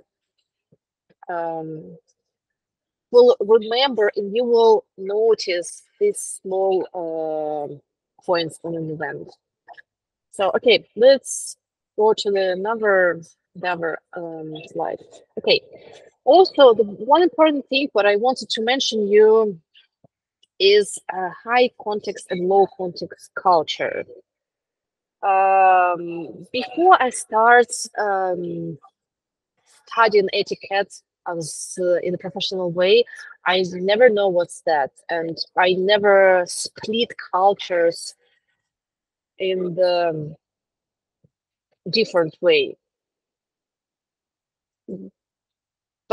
um, will remember and you will notice these small uh, points on an event. So, okay, let's go to the another, another um, slide. Okay, also the one important thing what I wanted to mention you is a high context and low context culture. Um, before I start um, studying etiquette as uh, in a professional way, I never know what's that, and I never split cultures in the different way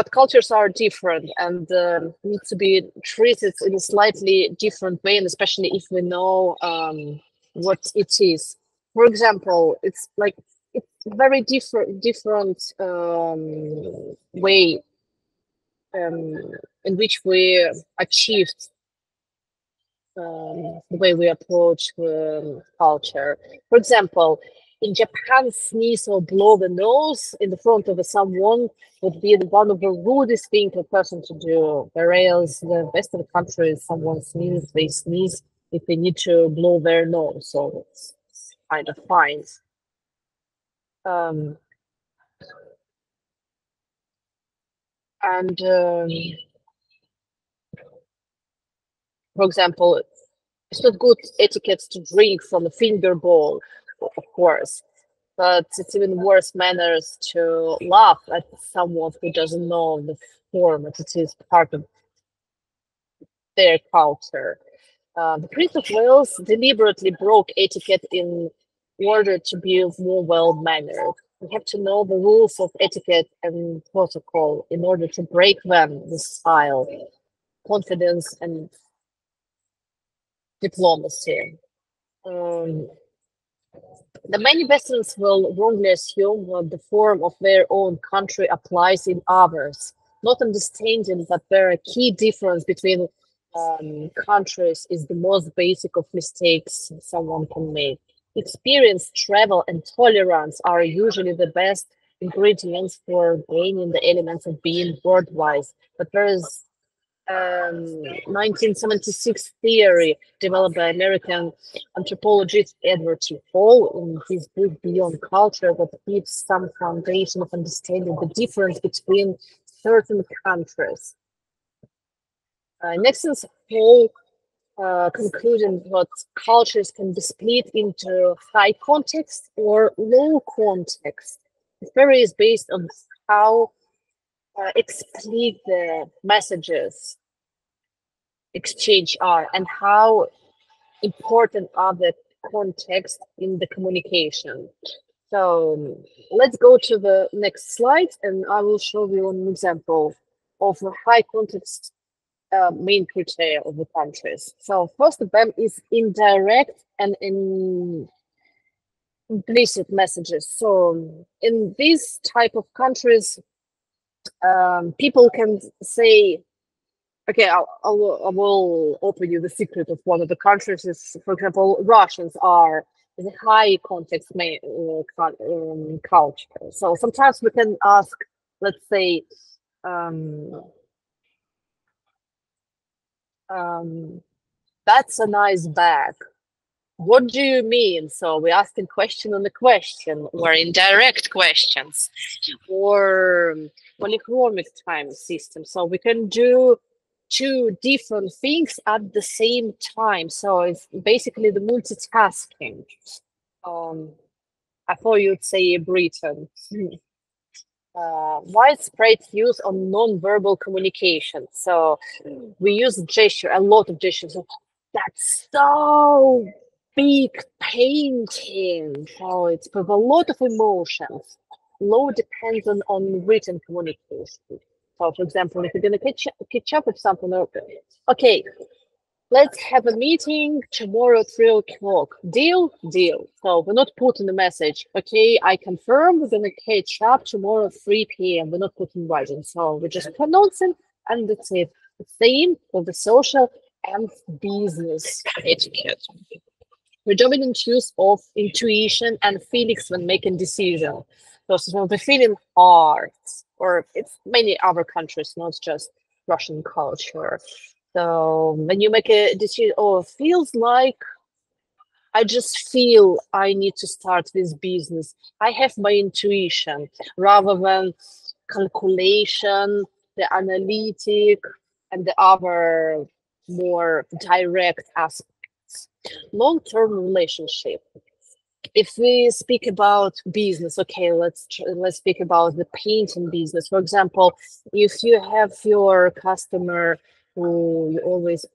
but cultures are different and uh, need to be treated in a slightly different way and especially if we know um, what it is. For example it's like it's very different different um, way um, in which we achieved um, the way we approach um, culture. For example in Japan, sneeze or blow the nose in the front of someone would be one of the rudest thing a person to do. Whereas the Western countries, someone sneezes, they sneeze if they need to blow their nose, so it's kind of fine. Um, and um, for example, it's not good etiquette to drink from a finger bowl of course. But it's even worse manners to laugh at someone who doesn't know the form that it is part of their culture. Uh, the Prince of Wales deliberately broke etiquette in order to be more well mannered. We have to know the rules of etiquette and protocol in order to break them with style, confidence, and diplomacy. Um, the many Westerners will wrongly assume that the form of their own country applies in others, not understanding that there are key difference between um, countries is the most basic of mistakes someone can make. Experience, travel, and tolerance are usually the best ingredients for gaining the elements of being worldwise. But there is um, 1976 theory developed by American anthropologist Edward T. Hall in his book Beyond Culture that gives some foundation of understanding the difference between certain countries. Uh, is Hall uh, concluding that cultures can be split into high context or low context. It varies based on how uh, explicit the messages exchange are and how important are the context in the communication. So let's go to the next slide and I will show you an example of a high context uh, main criteria of the countries. So first of them is indirect and in implicit messages. So in these type of countries, um, people can say, okay, I'll, I'll, I will open you the secret of one of the countries is, for example, Russians are in a high context uh, um, culture. So sometimes we can ask, let's say, um, um, that's a nice bag. What do you mean? So we're asking question on the question, or indirect questions, or polychronic time system. So we can do two different things at the same time. So it's basically the multitasking. Um, I thought you'd say Britain. uh, widespread use on non-verbal communication. So we use gesture, a lot of gestures. That's so big painting. So it's with a lot of emotions. Low depends on written communication. For example, if you're gonna catch, catch up with something, okay, let's have a meeting tomorrow three o'clock. Deal? Deal. So we're not putting the message okay i confirm we're gonna catch up tomorrow 3 p.m we're not putting writing so we're just pronouncing and that's it. Same for the social and business etiquette. Predominant use of intuition and feelings when making decisions so, so the feeling arts or it's many other countries not just russian culture so when you make a decision, oh, feels like I just feel I need to start this business. I have my intuition rather than calculation, the analytic, and the other more direct aspects. Long-term relationship. If we speak about business, okay, let's let's speak about the painting business. For example, if you have your customer who you always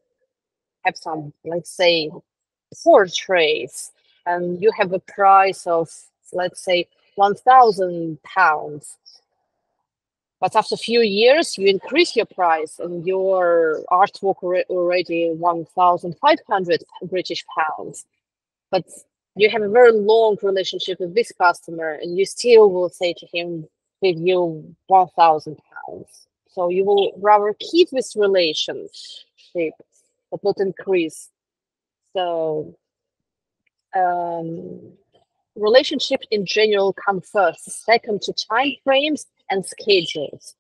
have some, let's say, portraits, and you have a price of, let's say, 1,000 pounds. But after a few years, you increase your price and your artwork already 1,500 British pounds. But you have a very long relationship with this customer and you still will say to him, give you 1,000 pounds. So you will rather keep this relationship, but not increase. So um, relationship in general come first, second to time frames and schedules.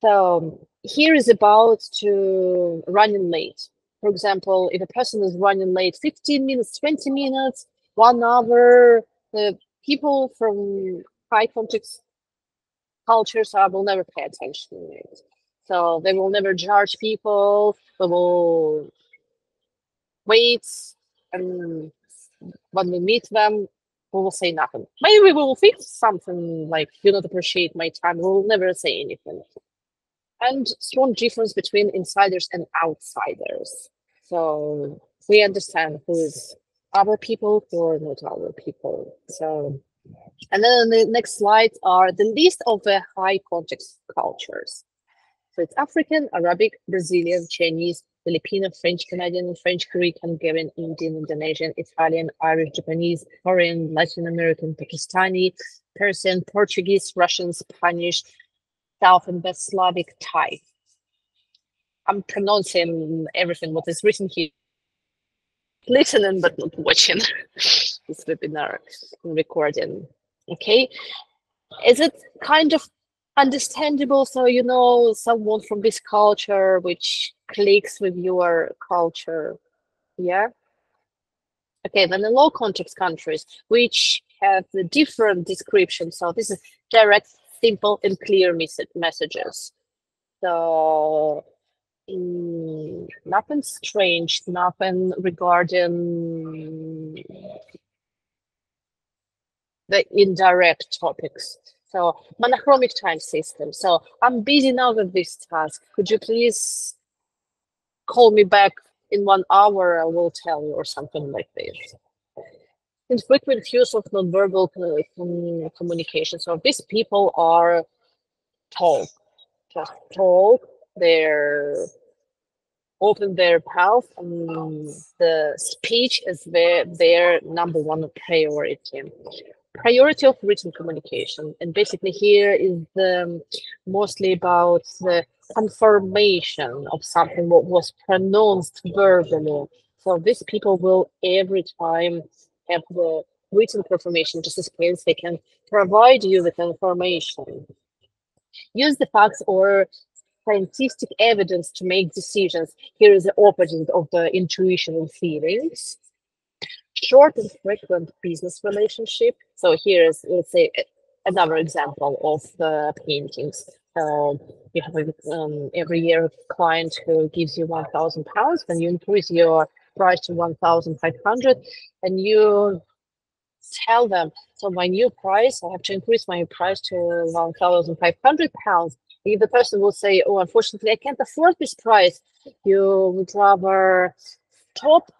So here is about to running late. For example, if a person is running late 15 minutes, 20 minutes, one other the people from high context cultures I will never pay attention to it. So they will never judge people. They will wait, and when we meet them, we will say nothing. Maybe we will fix something like you don't appreciate my time. We will never say anything. And strong difference between insiders and outsiders. So we understand who is our people, are not our people. So, and then the next slides are the list of the high context cultures. So it's African, Arabic, Brazilian, Chinese, Filipino, French, Canadian, French, Greek, Hungarian, Indian, Indonesian, Italian, Irish, Japanese, Korean, Latin American, Pakistani, Persian, Portuguese, Russian, Spanish, South and West Slavic, Thai. I'm pronouncing everything what is written here, listening but not watching this webinar recording. Okay, is it kind of understandable? So you know someone from this culture which clicks with your culture, yeah. Okay, then the low context countries which have the different description. So this is direct, simple, and clear messages. So Mm, nothing strange, nothing regarding the indirect topics. So monochronic time system. So I'm busy now with this task. Could you please call me back in one hour? I will tell you or something like this. Infrequent use of nonverbal communication. So these people are talk, just talk. They're open their mouth the speech is their their number one priority. Priority of written communication. And basically here is the, um, mostly about the confirmation of something what was pronounced verbally. So these people will every time have the written confirmation just in case they can provide you with information use the facts or scientific evidence to make decisions. Here is the opposite of the intuition and feelings. Short and frequent business relationship. So here is, let's say, another example of the paintings. Uh, you have um, every year a client who gives you 1,000 pounds, then you increase your price to 1,500 and you tell them, so my new price, I have to increase my price to 1,500 pounds if the person will say, "Oh, unfortunately, I can't afford this price," you would rather stop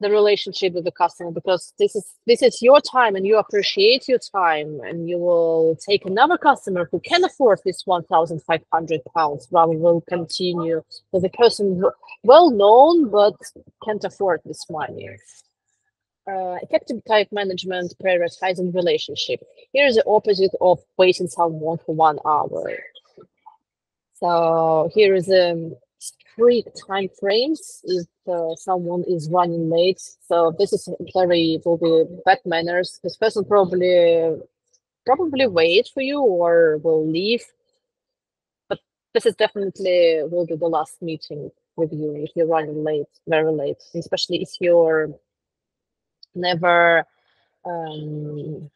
the relationship with the customer because this is this is your time and you appreciate your time and you will take another customer who can afford this 1500 pounds rather than continue with a person well known but can't afford this money uh, effective type management prioritizing relationship here is the opposite of waiting someone for one hour so here is a um, strict time frames if uh, someone is running late. So this is very will be bad manners. This person probably probably wait for you or will leave. But this is definitely will be the last meeting with you if you're running late, very late, especially if you're never um,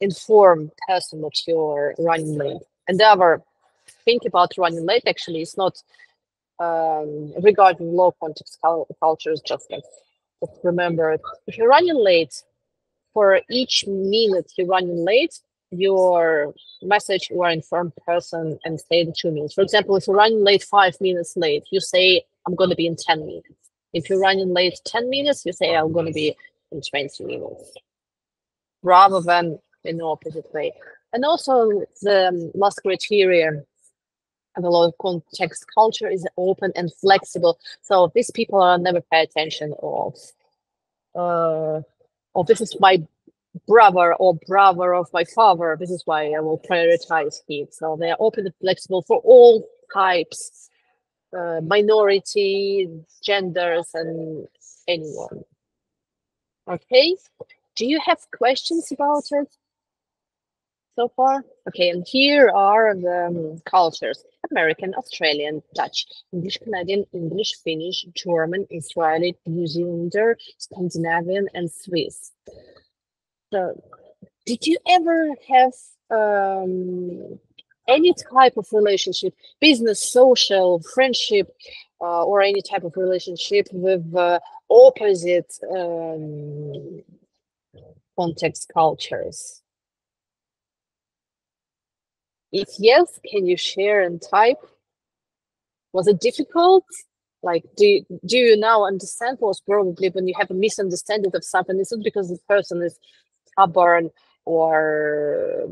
informed person that you're running late. And other think about running late actually it's not um, regarding low context cultures just like just remember if you're running late for each minute you're running late your message you are informed person and stay in two minutes. For example if you're running late five minutes late you say i'm going to be in 10 minutes if you're running late 10 minutes you say i'm going to be in 20 minutes rather than in the opposite way and also the last criterion and a lot of context culture is open and flexible. So these people are never pay attention or, uh, oh, this is my brother or brother of my father. This is why I will prioritize him. So they are open and flexible for all types, uh, minority, genders, and anyone. Okay. Do you have questions about it? so far? Okay, and here are the um, cultures. American, Australian, Dutch, English, Canadian, English, Finnish, German, Israeli, New Zealander, Scandinavian, and Swiss. So, did you ever have um, any type of relationship, business, social, friendship, uh, or any type of relationship with uh, opposite um, context cultures? If yes, can you share and type? Was it difficult? like do do you now understand what's probably when you have a misunderstanding of something it's not because the person is stubborn or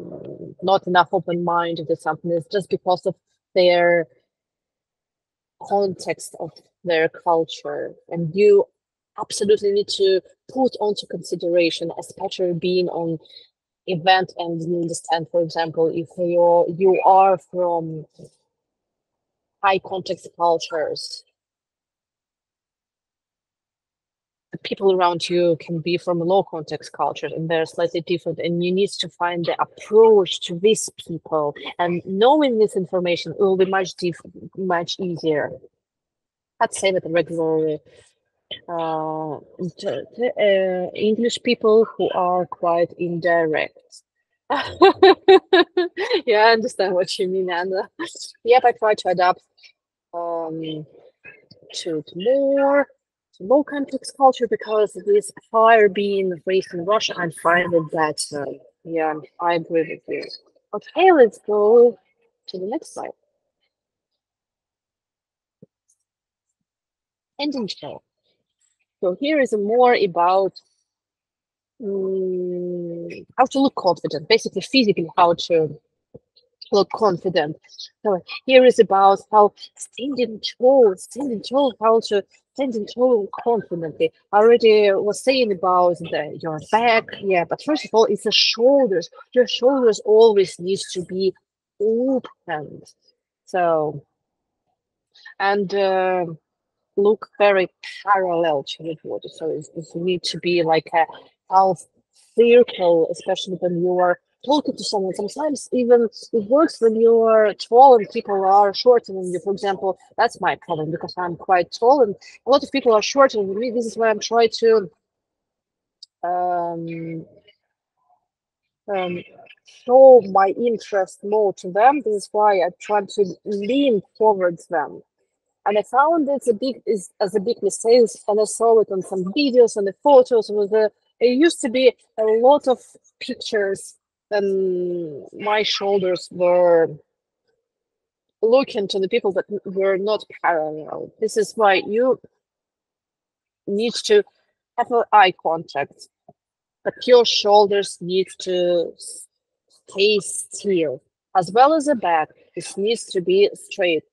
not enough open minded or something it's just because of their context of their culture. And you absolutely need to put onto consideration especially being on event and understand for example if you're you are from high context cultures the people around you can be from low context cultures and they're slightly different and you need to find the approach to these people and knowing this information will be much diff- much easier. I'd say that regularly uh, uh, english people who are quite indirect. Yeah i understand what you mean Anna. yep i try to adapt um, to more low context culture because this fire being raised in Russia, I find it that uh, yeah, I agree with you. Okay, let's go to the next slide. Ending show. So here is more about um, how to look confident, basically physically how to look confident. So here is about how standing tall, standing tall, how to standing tall confidently. I already was saying about the, your back, yeah, but first of all, it's the shoulders. Your shoulders always needs to be opened. So, and uh, look very parallel to the body. So it's, it's need to be like a half circle, especially when you are talking to someone. Sometimes even it works when you are tall and people are shorter than you. For example, that's my problem because I'm quite tall and a lot of people are shorter than me. This is why I'm trying to um, um, show my interest more to them. This is why I try to lean towards them. And I found it's a big is as a big mistake, and I saw it on some videos and the photos. With the it used to be a lot of pictures and my shoulders were looking to the people that were not parallel. This is why you need to have an eye contact, but your shoulders need to stay still, as well as the back. This needs to be straight.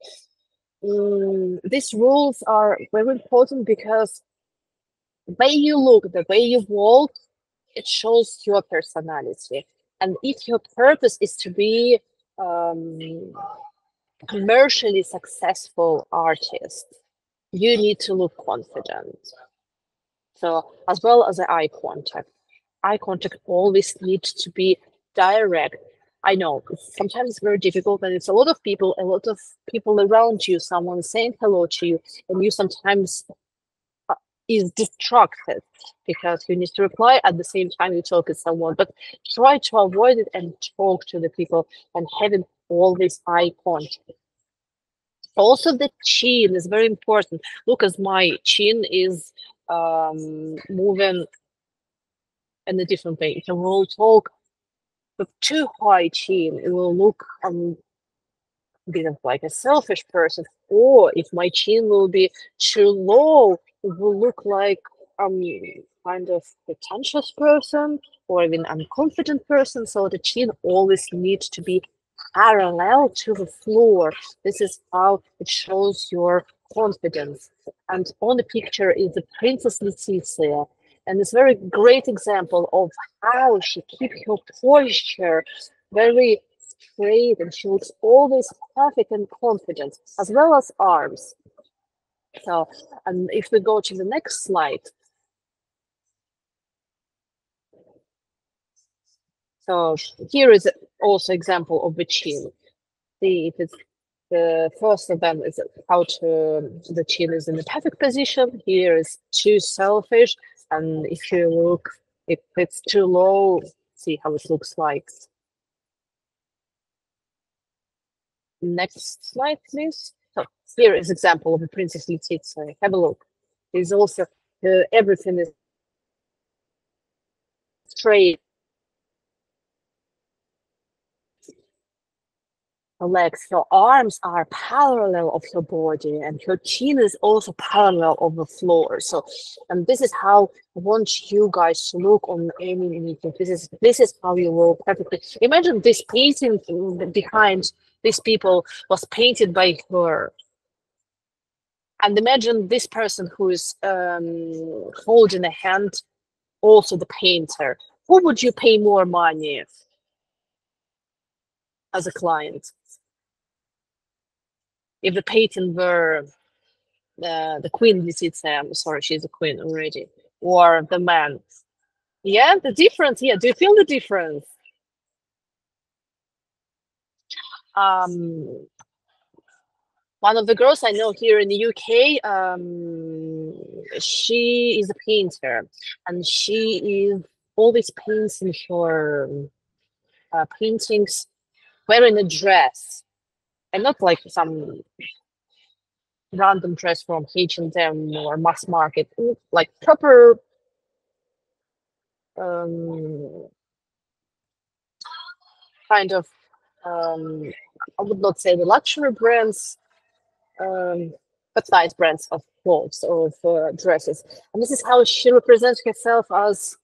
Mm, these rules are very important because the way you look, the way you walk, it shows your personality. And if your purpose is to be um, commercially successful artist, you need to look confident. So as well as the eye contact, eye contact always needs to be direct. I know sometimes it's very difficult and it's a lot of people, a lot of people around you, someone saying hello to you, and you sometimes is distracted because you need to reply at the same time you talk to someone. But try to avoid it and talk to the people and having always eye contact. Also, the chin is very important. Look, as my chin is um, moving in a different way. If I will talk with too high chin, it will look um, a bit of like a selfish person. Or if my chin will be too low, will look like um kind of pretentious person or even unconfident person. So the chin always needs to be parallel to the floor. This is how it shows your confidence. And on the picture is the Princess Letizia. And it's very great example of how she keeps her posture very straight and she looks always perfect and confident, as well as arms. So, and if we go to the next slide. So here is also example of the chin. See if it's the first of them is how to the chin is in the perfect position. Here is too selfish, and if you look, if it's too low, see how it looks like. Next slide, please. Here is example of a Princess Letizia. Have a look. There's also uh, everything is straight. legs, your arms are parallel of your body, and your chin is also parallel of the floor. So, and this is how I want you guys to look on any meeting. This is this is how you look perfectly. Imagine this painting behind these people was painted by her. And imagine this person who is um, holding a hand, also the painter. Who would you pay more money as a client? if the painting were uh, the queen visits him, sorry, she's a queen already, or the man. Yeah, the difference. Yeah, do you feel the difference? Um, one of the girls I know here in the UK, um, she is a painter, and she is always painting her uh, paintings wearing a dress and not like some random dress from H&M or mass market, like proper um, kind of um, I would not say the luxury brands, um, nice brands of clothes or uh, dresses. And this is how she represents herself as.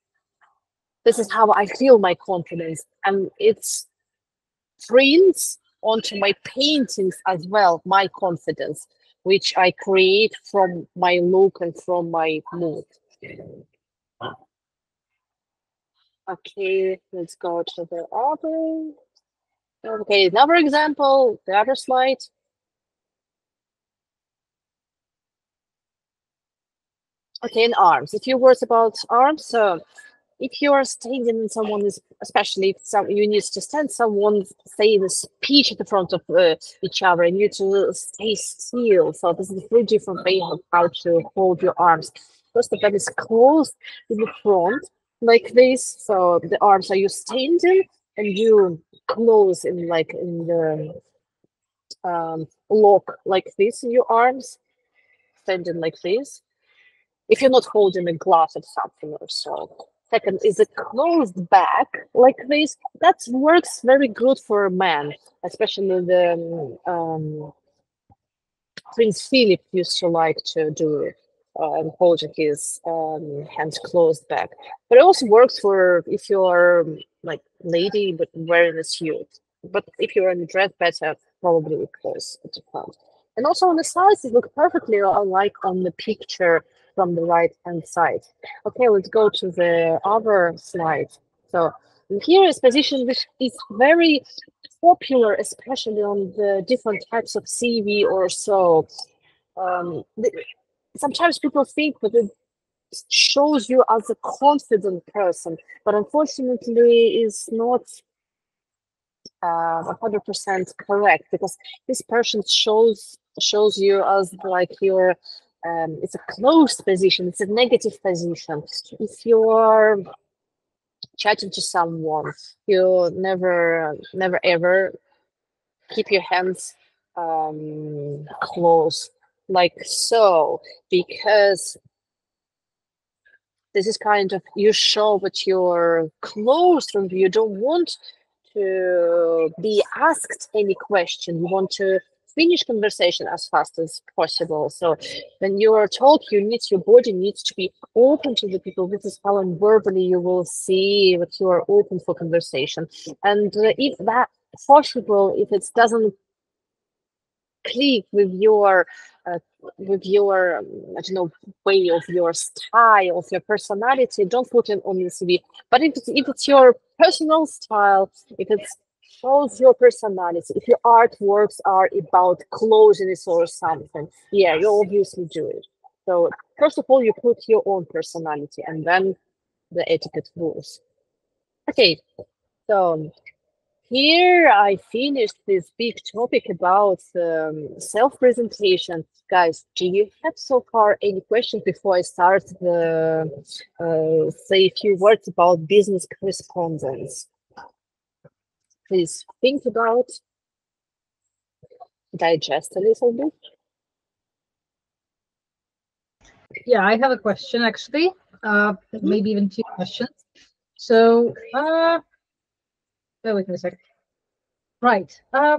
This is how I feel my confidence, and it's prints onto my paintings as well, my confidence, which I create from my look and from my mood. Okay, let's go to the other. Okay, another example, the other slide. Okay, in arms. A few words about arms. So if you are standing and someone is, especially if some, you need to stand, someone say the speech at the front of uh, each other, and you to stay still. So this is a very different way of how to hold your arms. First of all, is closed in the front like this. So the arms are you standing and you close in like in the um, lock like this in your arms, standing like this. If you're not holding a glass of something or so. Second is a closed back like this. That works very good for a man, especially the um, Prince Philip used to like to do uh, and holding his um, hands closed back. But it also works for if you're like lady but wearing a suit. But if you're in a dress, better probably close at the front. And also on the sides, it looks perfectly like on the picture from the right hand side. Okay, let's go to the other slide. So here is position which is very popular, especially on the different types of CV or so. Um, the, sometimes people think that it shows you as a confident person, but unfortunately is not uh, 100% correct because this person shows shows you as like you're um, it's a closed position, it's a negative position. If you are chatting to someone, you never, never ever keep your hands um, closed like so, because this is kind of you show that you're closed and you don't want to be asked any question. You want to finish conversation as fast as possible. So when you are told you need your body needs to be open to the people, this is how verbally you will see that you are open for conversation. And uh, if that possible, if it doesn't click with your uh, with your um, I don't know way of your style of your personality, don't put it on your CV. But if it's, if it's your personal style, if it's shows your personality. If your artworks are about closeness or something, yeah, you obviously do it. So first of all, you put your own personality, and then the etiquette rules. Okay, so here I finished this big topic about um, self-presentation. Guys, do you have so far any questions before I start the uh, say a few words about business correspondence? Please think about, digest a little bit. Yeah, I have a question actually, uh, mm-hmm. maybe even two questions. So, uh, bear with me a second. Right. Uh,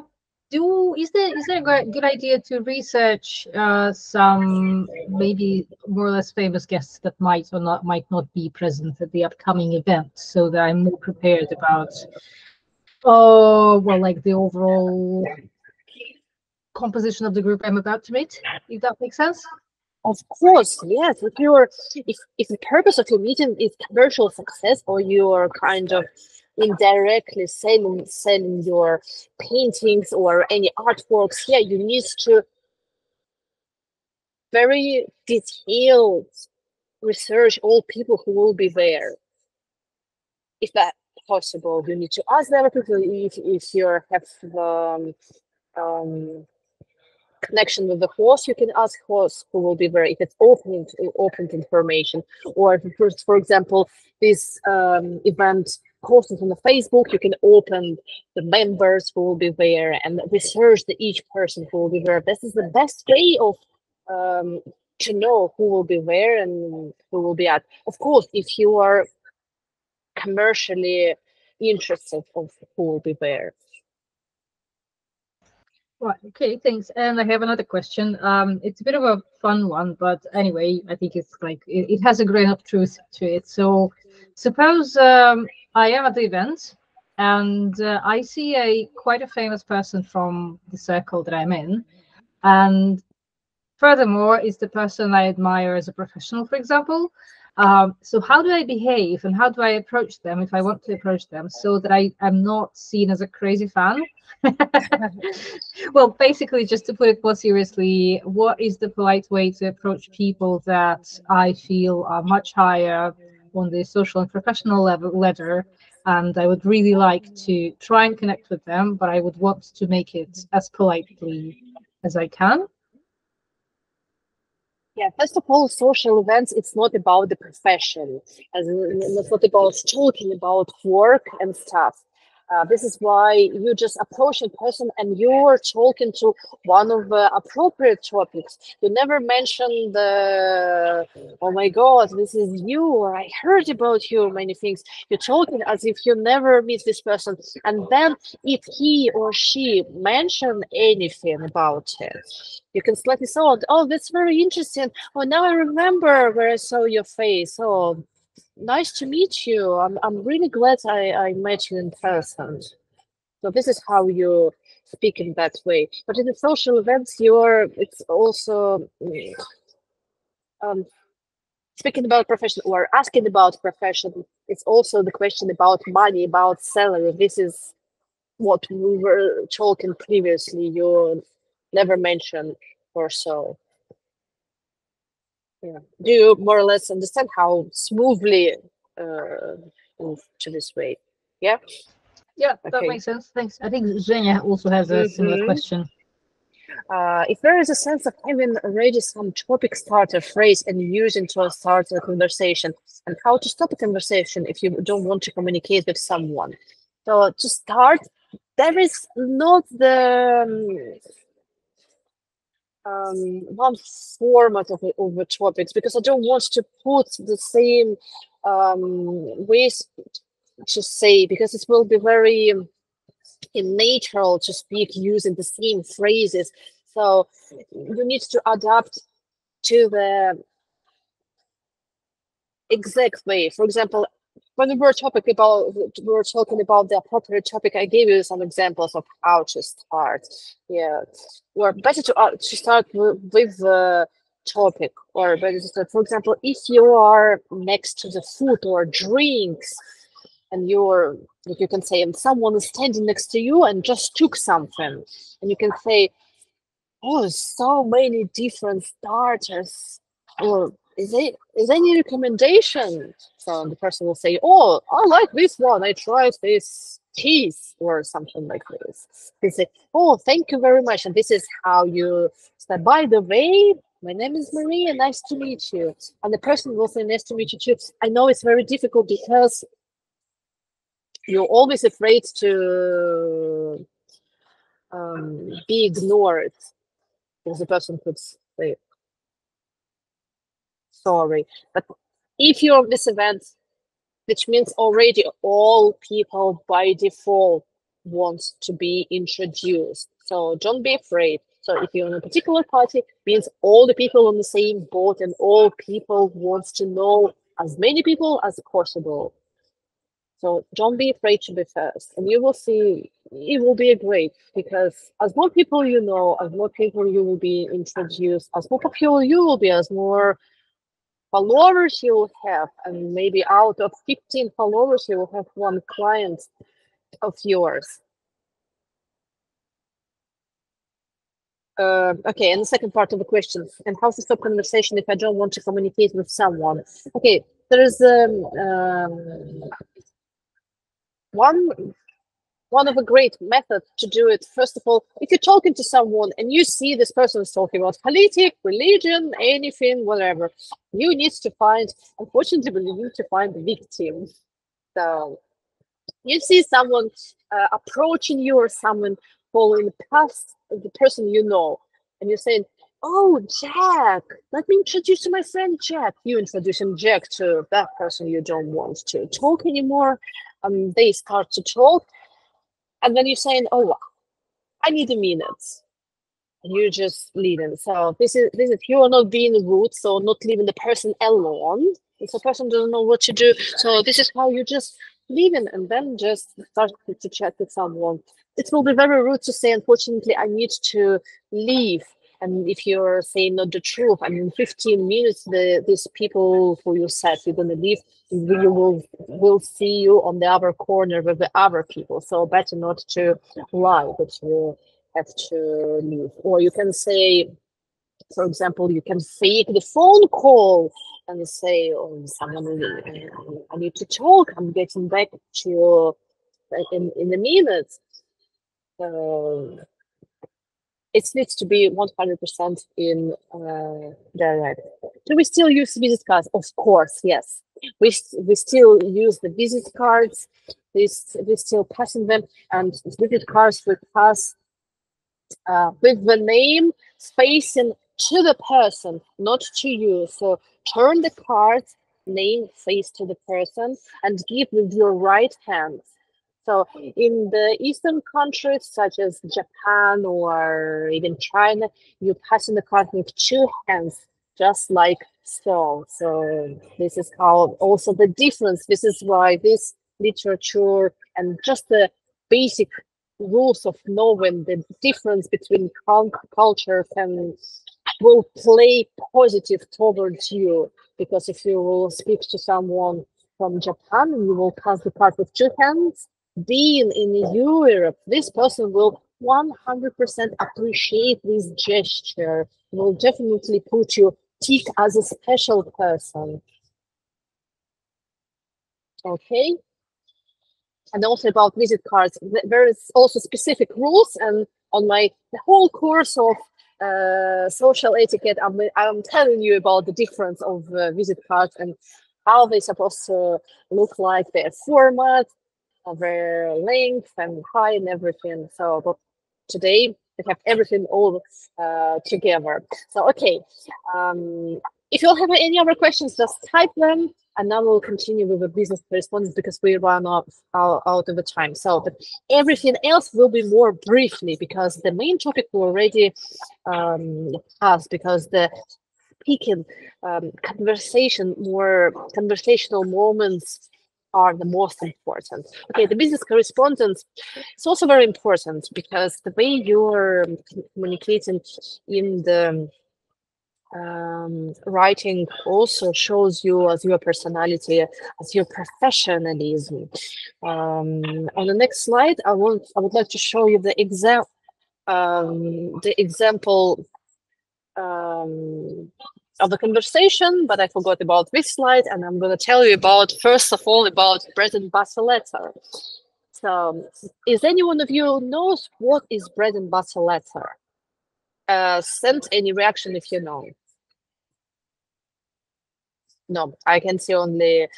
do is there is there a good idea to research uh, some maybe more or less famous guests that might or not might not be present at the upcoming event so that I'm more prepared about oh well like the overall composition of the group I'm about to meet if that makes sense? Of course yes. If you're if, if the purpose of your meeting is commercial success or you're kind of indirectly selling selling your paintings or any artworks yeah you need to very detailed research all people who will be there. If that possible you need to ask them if, if you have um, um, connection with the host you can ask host who will be there if it's open open information or if, for, example this um, event posted on the Facebook. You can open the members who will be there and research the each person who will be there. This is the best way of um, to know who will be there and who will be at. Of course, if you are commercially interested of who will be there. Right. Okay. Thanks. And I have another question. Um, it's a bit of a fun one, but anyway, I think it's like it, it has a grain of truth to it. So, suppose um, I am at the event and uh, I see a quite a famous person from the circle that I'm in, and furthermore is the person I admire as a professional, for example. Um, so how do I behave and how do I approach them if I want to approach them so that I am not seen as a crazy fan? well, basically, just to put it more seriously, what is the polite way to approach people that I feel are much higher on the social and professional level ladder and I would really like to try and connect with them, but I would want to make it as politely as I can. Yeah, first of all, social events, it's not about the profession, as it's not about talking about work and stuff. Uh, this is why you just approach a person and you're talking to one of the appropriate topics. You never mention the, oh my God, this is you, or I heard about you, many things. You're talking as if you never meet this person. And then if he or she mention anything about it, you can slightly sound, oh, that's very interesting. Oh, now I remember where I saw your face. Oh, nice to meet you. I'm, I'm really glad I, I met you in person. So this is how you speak in that way. But in the social events, you're it's also um, speaking about profession or asking about profession. It's also the question about money, about salary. This is what we were talking previously. You never mentioned or so. Yeah. Do you more or less understand how smoothly uh, move to this way? Yeah. Yeah, that makes sense. Thanks. I think Zhenya also has a mm -hmm. similar question. Uh, if there is a sense of having already some topic starter phrase and using to start a conversation, and how to stop a conversation if you don't want to communicate with someone. So to start, there is not the um, um, one format of, of the topics because I don't want to put the same um, ways to say because it will be very um, natural to speak using the same phrases. So you need to adapt to the exact way. For example, when we were talking about we were talking about the appropriate topic, I gave you some examples of how to start. Yeah, or better to uh, to start with the topic, or better to start. For example, if you are next to the food or drinks, and you're you can say, and someone is standing next to you and just took something, and you can say, "Oh, so many different starters," or is it is any recommendation? So the person will say, Oh, I like this one. I tried this cheese or something like this. They say, Oh, thank you very much. And this is how you start. By the way, my name is Maria. Nice to meet you. And the person will say, Nice to meet you too. I know it's very difficult because you're always afraid to um, be ignored because the person could say, sorry. But if you're on this event, which means already all people by default wants to be introduced. So don't be afraid. So if you're in a particular party, means all the people on the same boat and all people wants to know as many people as possible. So don't be afraid to be first, and you will see it will be a great because as more people you know, as more people you will be introduced, as more popular you will be, as more followers you will have, and maybe out of 15 followers you will have one client of yours. Uh, okay, and the second part of the question, and how to stop conversation if I don't want to communicate with someone. Okay, there is um, um, one one of the great methods to do it. First of all, if you're talking to someone and you see this person is talking about politics, religion, anything, whatever, you need to find, unfortunately, you need to find the victim. So you see someone uh, approaching you or someone following past the person you know, and you're saying, Oh, Jack, let me introduce you my friend Jack. You introduce him Jack to that person you don't want to talk anymore. Um, they start to talk, and then you're saying, "Oh, I need a minute," and you're just leaving. So this is this is you are not being rude, so not leaving the person alone. If the person doesn't know what to do, so this is how you just leaving, and then just start to chat with someone. It will be very rude to say, "Unfortunately, I need to leave." And if you're saying not the truth, I mean, 15 minutes, the these people who you said you're gonna leave, you will will see you on the other corner with the other people. So better not to lie that you have to leave. Or you can say, for example, you can fake the phone call and say, "Oh, someone, I need to talk. I'm getting back to you in in a minute." Uh, it needs to be 100% in uh, direct. Do we still use visit cards? Of course, yes. We, we still use the visit cards. We, we still passing them and visit cards we pass uh, with the name facing to the person, not to you. So turn the card name face to the person and give with your right hand so in the Eastern countries such as Japan or even China, you pass in the card with two hands, just like so. So this is how also the difference. This is why this literature and just the basic rules of knowing the difference between culture can will play positive towards you because if you will speak to someone from Japan, you will pass the card with two hands being in Europe, this person will 100% appreciate this gesture, will definitely put you tick as a special person. Okay. And also about visit cards, there is also specific rules. And on my the whole course of uh, social etiquette, I'm, I'm telling you about the difference of uh, visit cards and how they're supposed to look like, their format, their length and high and everything. So, but today we have everything all uh, together. So, okay. Um, if you have any other questions, just type them and now we'll continue with the business correspondence because we run out, out, of the time. So, everything else will be more briefly because the main topic we already um, because the speaking um, conversation, more conversational moments are the most important. Okay, the business correspondence is also very important because the way you're communicating in the um, writing also shows you as your personality, as your professionalism. Um, on the next slide, I want I would like to show you the exam um, the example um, of the conversation, but I forgot about this slide, and I'm going to tell you about, first of all, about bread and butter letter. So, is any one of you knows what is bread and butter letter? Uh, send any reaction if you know. No, I can see only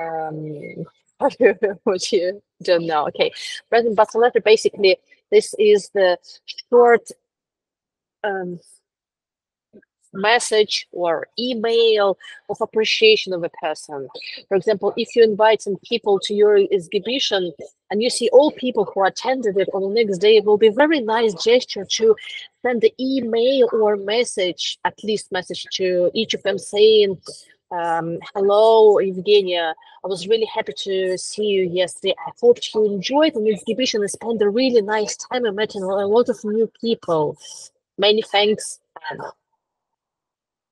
um, what you don't know. Okay, bread and butter letter. Basically, this is the short um, message or email of appreciation of a person. For example, if you invite some people to your exhibition and you see all people who attended it on the next day, it will be very nice gesture to send the email or message, at least message to each of them saying, um, hello, Evgenia. I was really happy to see you yesterday. I hope you enjoyed the exhibition and spent a really nice time. I met a lot of new people. Many thanks.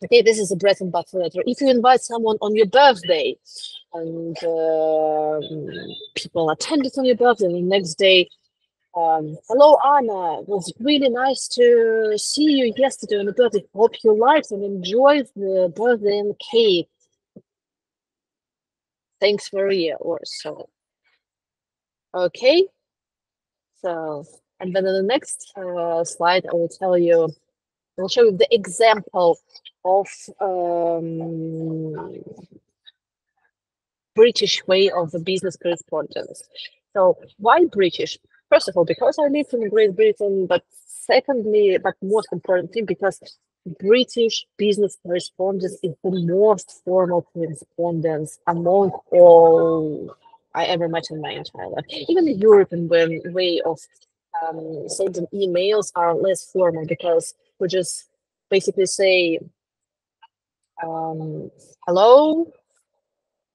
Okay, this is a bread and butter letter. If you invite someone on your birthday and uh, people attended on your birthday, the next day, um, hello Anna, it was really nice to see you yesterday on the birthday. Hope you liked and enjoyed the birthday and cake. Thanks, Maria, or so. Okay, so, and then in the next uh, slide, I will tell you, I'll show you the example of um, British way of business correspondence. So why British? First of all, because I live in Great Britain, but secondly, but most important thing, because British business correspondence is the most formal correspondence among all I ever met in my entire life. Even the European way of um, sending emails are less formal because we just basically say um, hello,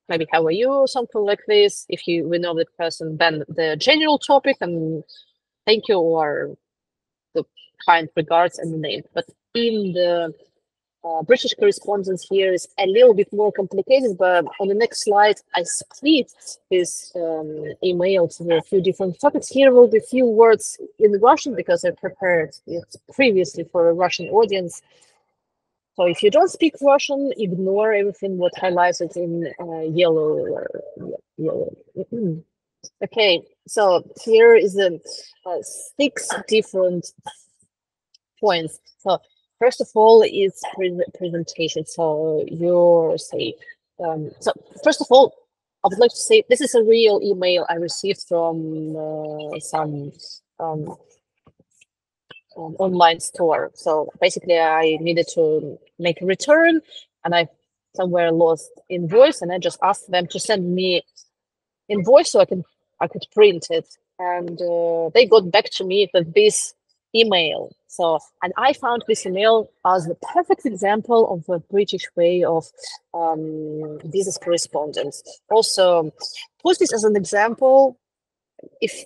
maybe how are you, or something like this. If you we know the person, then the general topic and thank you or the kind regards and the name. But in the uh, British correspondence here is a little bit more complicated, but on the next slide, I split this um, email to a few different topics. Here will be a few words in Russian because I prepared it previously for a Russian audience. So if you don't speak Russian, ignore everything what highlighted in uh, yellow or yellow. Okay, so here is a, uh, six different points. So first of all, is pre presentation. So you say, um, so first of all, I would like to say this is a real email I received from uh, some um, um, online store. So basically, I needed to make a return, and I somewhere lost invoice, and I just asked them to send me invoice so I can I could print it, and uh, they got back to me with this email. So, and I found this email as the perfect example of the British way of um, business correspondence. Also, post this as an example. If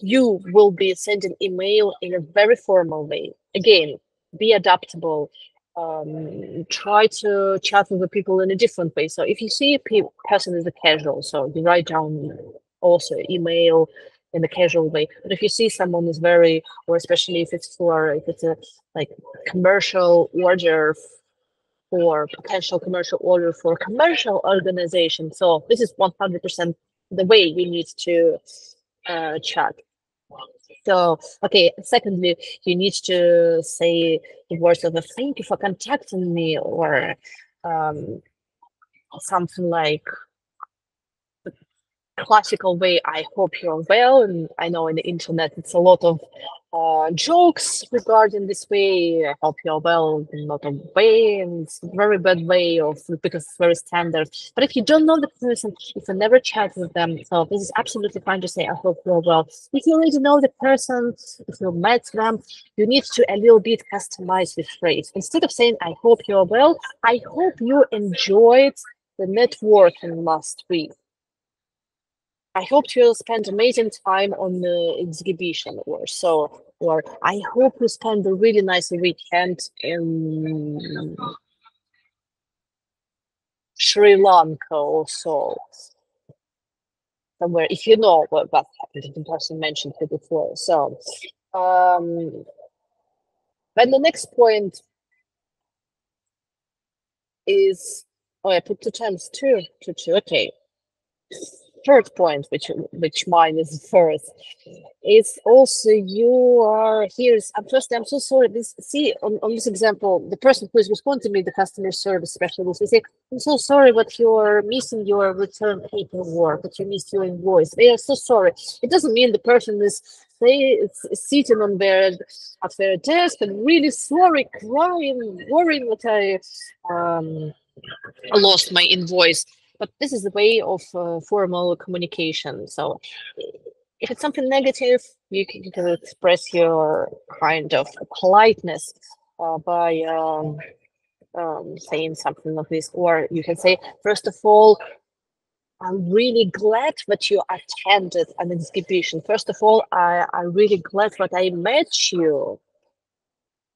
you will be sending email in a very formal way. Again, be adaptable. Um, try to chat with the people in a different way. So if you see a pe person is a casual, so you write down also email in a casual way. But if you see someone is very, or especially if it's for if it's a like commercial order for potential commercial order for commercial organization. So this is 100% the way you need to uh, chat. So, okay, secondly, you need to say the words of a thank you for contacting me or um, something like classical way, I hope you're well. And I know in the internet, it's a lot of uh, jokes regarding this way. I hope you're well, not a way, and it's a very bad way of because it's very standard. But if you don't know the person, if you never chat with them, so this is absolutely fine to say, I hope you're well. If you already know the person, if you met them, you need to a little bit customize this phrase. Instead of saying, I hope you're well, I hope you enjoyed the networking last week. I hope you'll spend amazing time on the exhibition or so, or I hope you spend a really nice weekend in Sri Lanka or so. Somewhere, if you know what, what happened, the person mentioned it before. So, um, then the next point is, oh, I put two times two, two, two, okay third point, which which mine is first, is also you are here. I'm first. I'm so sorry. This see on, on this example, the person who is responding to me, the customer service specialist, they say, "I'm so sorry, but you're missing your return paperwork, but you missed your invoice." They are so sorry. It doesn't mean the person is say, sitting on their at their desk and really sorry, crying, worrying that I um, lost my invoice. But this is the way of uh, formal communication. So if it's something negative, you can, express your kind of politeness uh, by um, um, saying something like this, or you can say, first of all, I'm really glad that you attended an exhibition. First of all, I, I'm really glad that I met you.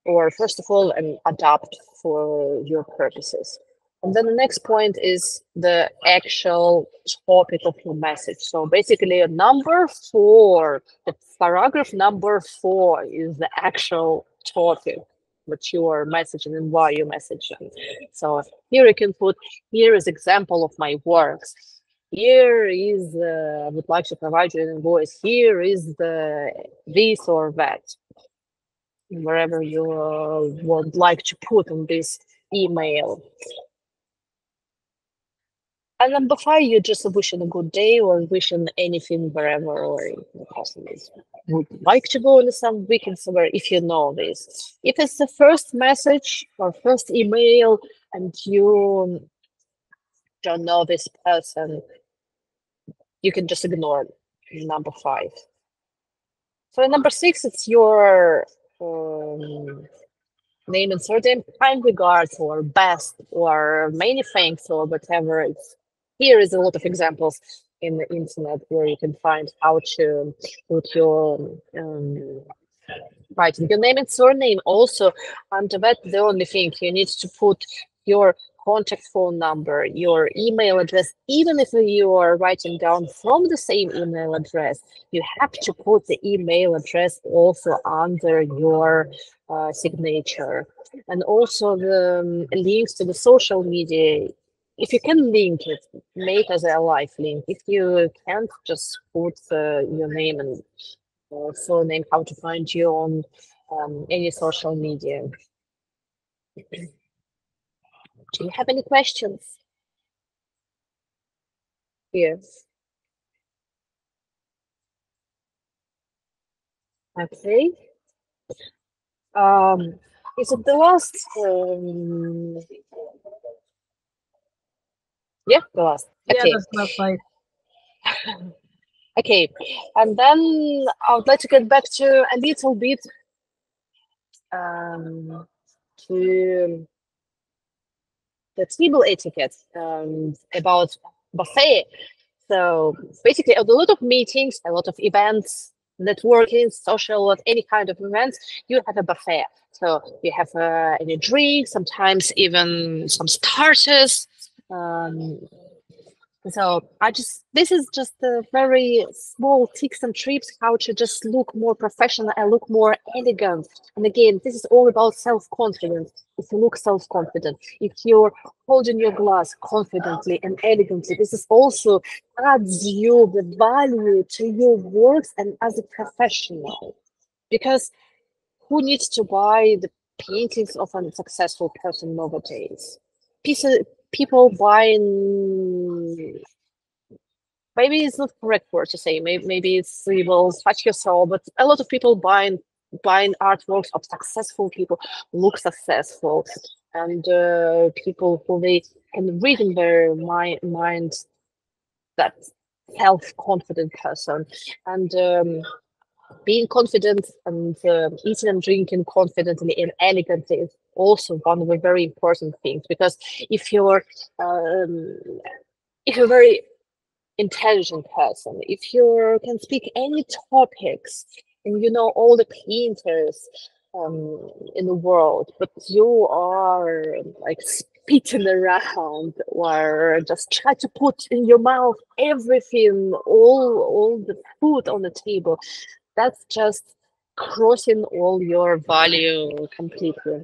Or first of all, and adapt for your purposes. And then the next point is the actual topic of your message. So basically, number four, the paragraph number four is the actual topic what you are messaging and why you're messaging. So here you can put, here is example of my works. Here is, uh, I would like to provide you an invoice. Here is the this or that, wherever you uh, would like to put on this email. And then before you just wishing a good day or wishing anything wherever or is would like to go on some weekend somewhere if you know this. If it's the first message or first email and you don't know this person, you can just ignore number five. So number six, it's your um, name and surname, kind regards or best or many thanks or whatever. It's here is a lot of examples in the internet where you can find how to put your um, writing your name and surname also under that. The only thing you need to put your contact phone number your email address. Even if you are writing down from the same email address you have to put the email address also under your uh, signature. And also the um, links to the social media if you can link it, make as a live link. If you can't, just put uh, your name and uh, name. how to find you on um, any social media. Do you have any questions? Yes. Okay. Um, is it the last um, yeah, the last. Yeah, Okay. that's not like Okay. And then I would like to get back to a little bit um, to the table etiquette um, about buffet. So basically, a lot of meetings, a lot of events, networking, social, any kind of events, you have a buffet. So you have uh, any drink, sometimes even some starters, um, so I just this is just a very small tips and trips how to just look more professional and look more elegant. And again, this is all about self-confidence. If you look self-confident, if you're holding your glass confidently and elegantly, this is also adds you the value to your works and as a professional. Because who needs to buy the paintings of a successful person nowadays? Pieces, people buying maybe it's not correct word to say maybe, maybe it's you will touch your soul but a lot of people buying buying artworks of successful people look successful and uh, people who they can read in their mind, mind that self-confident person. And um, being confident and uh, eating and drinking confidently and elegantly is also one of the very important things because if you're um, if you're a very intelligent person if you can speak any topics and you know all the painters um, in the world but you are like spitting around or just try to put in your mouth everything all all the food on the table that's just crossing all your value completely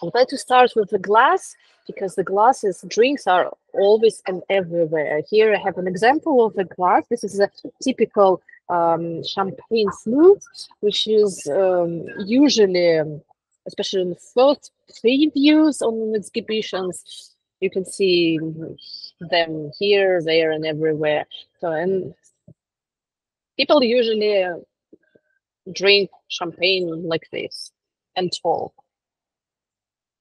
I would like to start with the glass because the glasses drinks are always and everywhere. Here I have an example of a glass. This is a typical um, champagne flute, which is um, usually, um, especially in the first previews on exhibitions, you can see them here, there, and everywhere. So, and people usually drink champagne like this and talk.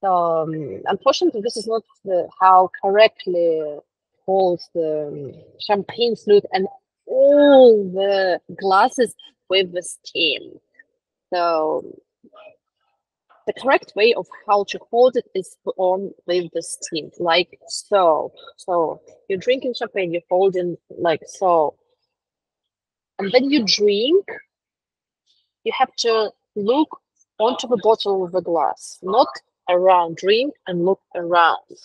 Um, unfortunately, this is not the, how correctly holds the champagne flute and all the glasses with the steam. So the correct way of how to hold it is on with the steam, like so. So you're drinking champagne, you're holding like so. And then you drink, you have to look onto the bottle of the glass, not around. Drink and look around.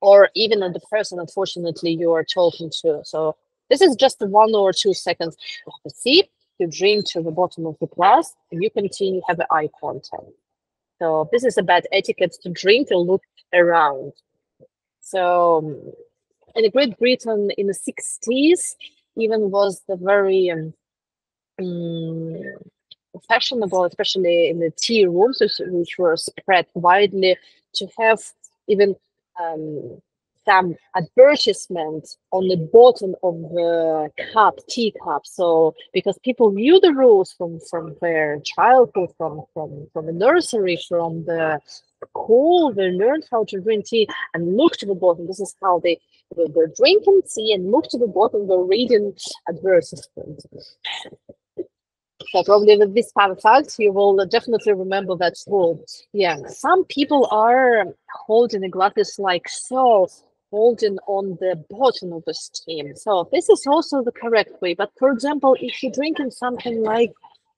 Or even at the person, unfortunately, you are talking to. So this is just one or two seconds of the sip. You drink to the bottom of the glass and you continue have eye contact. So this is a bad etiquette to drink and look around. So in Great Britain in the 60s, even was the very um, um, fashionable, especially in the tea rooms, which were spread widely, to have even um, some advertisement on the bottom of the cup, tea cup. So because people knew the rules from from their childhood, from from from the nursery, from the school, they learned how to drink tea and look to the bottom. This is how they were drinking tea and look to the bottom. They're reading advertisements. So probably with this fact, you will definitely remember that rule. Yeah, some people are holding the glasses like so, holding on the bottom of the steam. So this is also the correct way. But for example, if you're drinking something like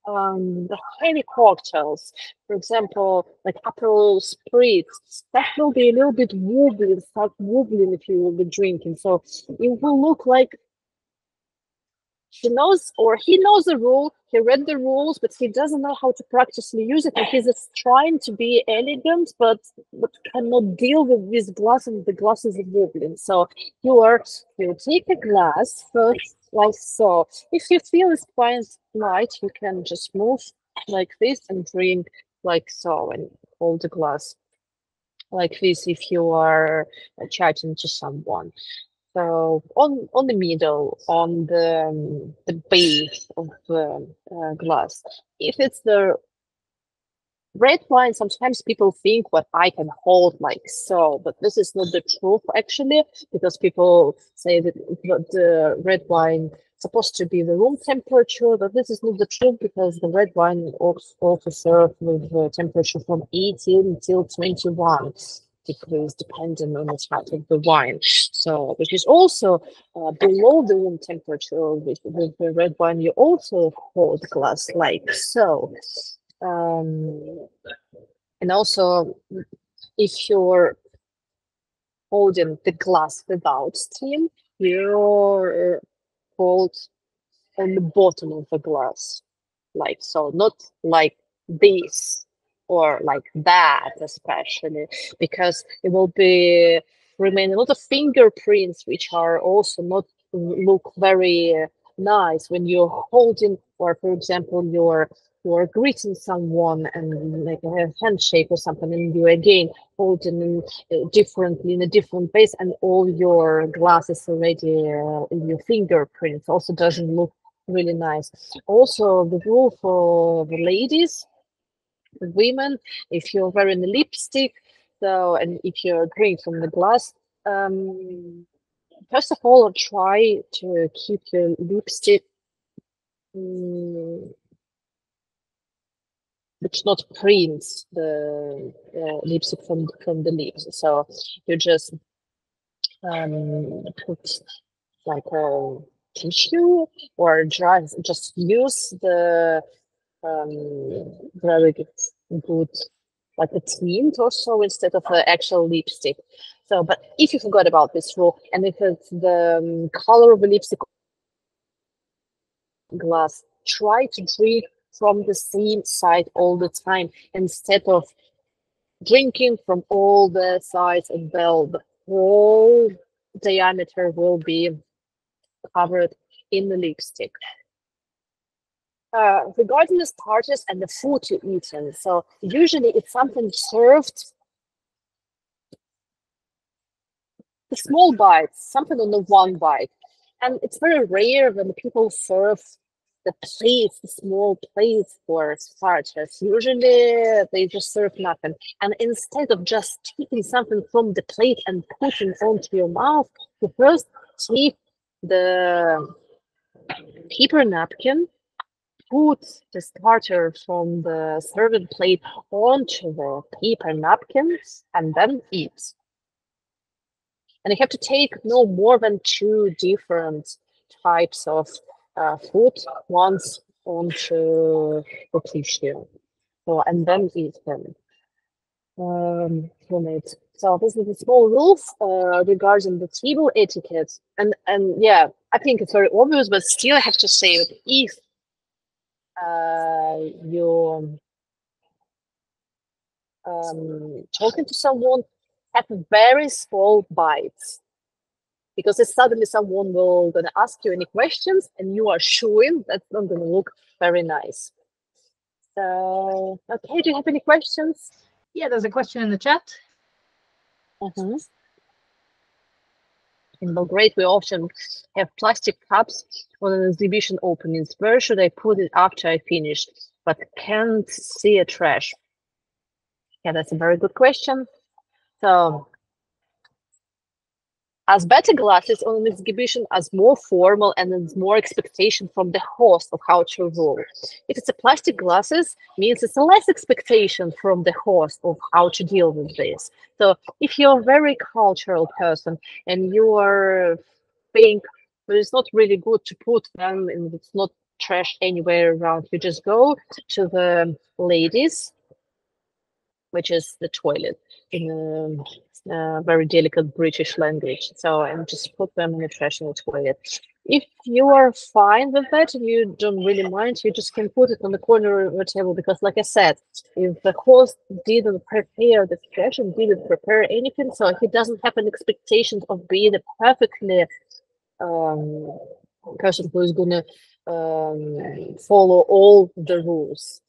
um, the heavy cocktails, for example, like Aperol spritz, that will be a little bit wobbly, start wobbling if you will be drinking. So it will look like she knows or he knows the rule he read the rules but he doesn't know how to practically use it. And he's trying to be elegant but but cannot deal with this glass and the glass is wobbling so you are you take a glass first like so if you feel it's quite light you can just move like this and drink like so and hold the glass like this if you are chatting to someone so on on the middle, on the um, the base of the uh, glass, if it's the red wine, sometimes people think what I can hold like so, but this is not the truth actually, because people say that the red wine supposed to be the room temperature, but this is not the truth because the red wine also, served with temperature from 18 till 21 depending on the type of the wine. So, which is also uh, below the room temperature with, with the red wine, you also hold glass like so. Um, and also, if you're holding the glass without steam, you're hold on the bottom of the glass, like so, not like this or like that especially because it will be remain a lot of fingerprints which are also not look very uh, nice when you're holding or for example you're you're greeting someone and like a handshake or something and you again holding in, uh, differently in a different place and all your glasses already uh, in your fingerprints also doesn't look really nice. Also the rule for the ladies women if you're wearing lipstick so and if you're drinking from the glass um first of all try to keep your lipstick um, which not prints the uh, lipstick from from the lips. So you just um put like a tissue or just just use the um, very good, good like a tint or so instead of an actual lipstick. So, but if you forgot about this rule and if it's the um, color of the lipstick glass, try to drink from the same side all the time instead of drinking from all the sides and well, the whole diameter will be covered in the lipstick uh, regarding the starters and the food you eat in. So usually it's something served the small bites, something on the one bite. And it's very rare when people serve the plates, the small plates for starters. Usually they just serve nothing. And instead of just taking something from the plate and putting onto your mouth, you first take the paper napkin, put the starter from the serving plate onto the paper napkins and then eat. And you have to take no more than two different types of uh, food once onto the tissue. So, and then eat them um. So this is a small rules uh, regarding the table etiquette. And and yeah, I think it's very obvious, but still I have to say that if uh, you um, talking to someone, have very small bites because if suddenly someone will gonna ask you any questions and you are showing, that's not gonna look very nice. So, okay, do you have any questions? Yeah, there's a question in the chat. Mm-hmm. In Belgrade, we often have plastic cups on an exhibition openings. Where should I put it after I finish? But can't see a trash. Yeah, that's a very good question. So as better glasses on an exhibition as more formal and there's more expectation from the host of how to roll. If it's a plastic glasses, means it's a less expectation from the host of how to deal with this. So if you're a very cultural person and you are think but it's not really good to put them and it's not trash anywhere around, you just go to the ladies, which is the toilet in a uh, very delicate British language. So I'm just put them in a trash toilet. If you are fine with that, you don't really mind, you just can put it on the corner of the table because, like I said, if the host didn't prepare the trash and didn't prepare anything, so he doesn't have an expectation of being a perfectly um, person who is gonna um, follow all the rules.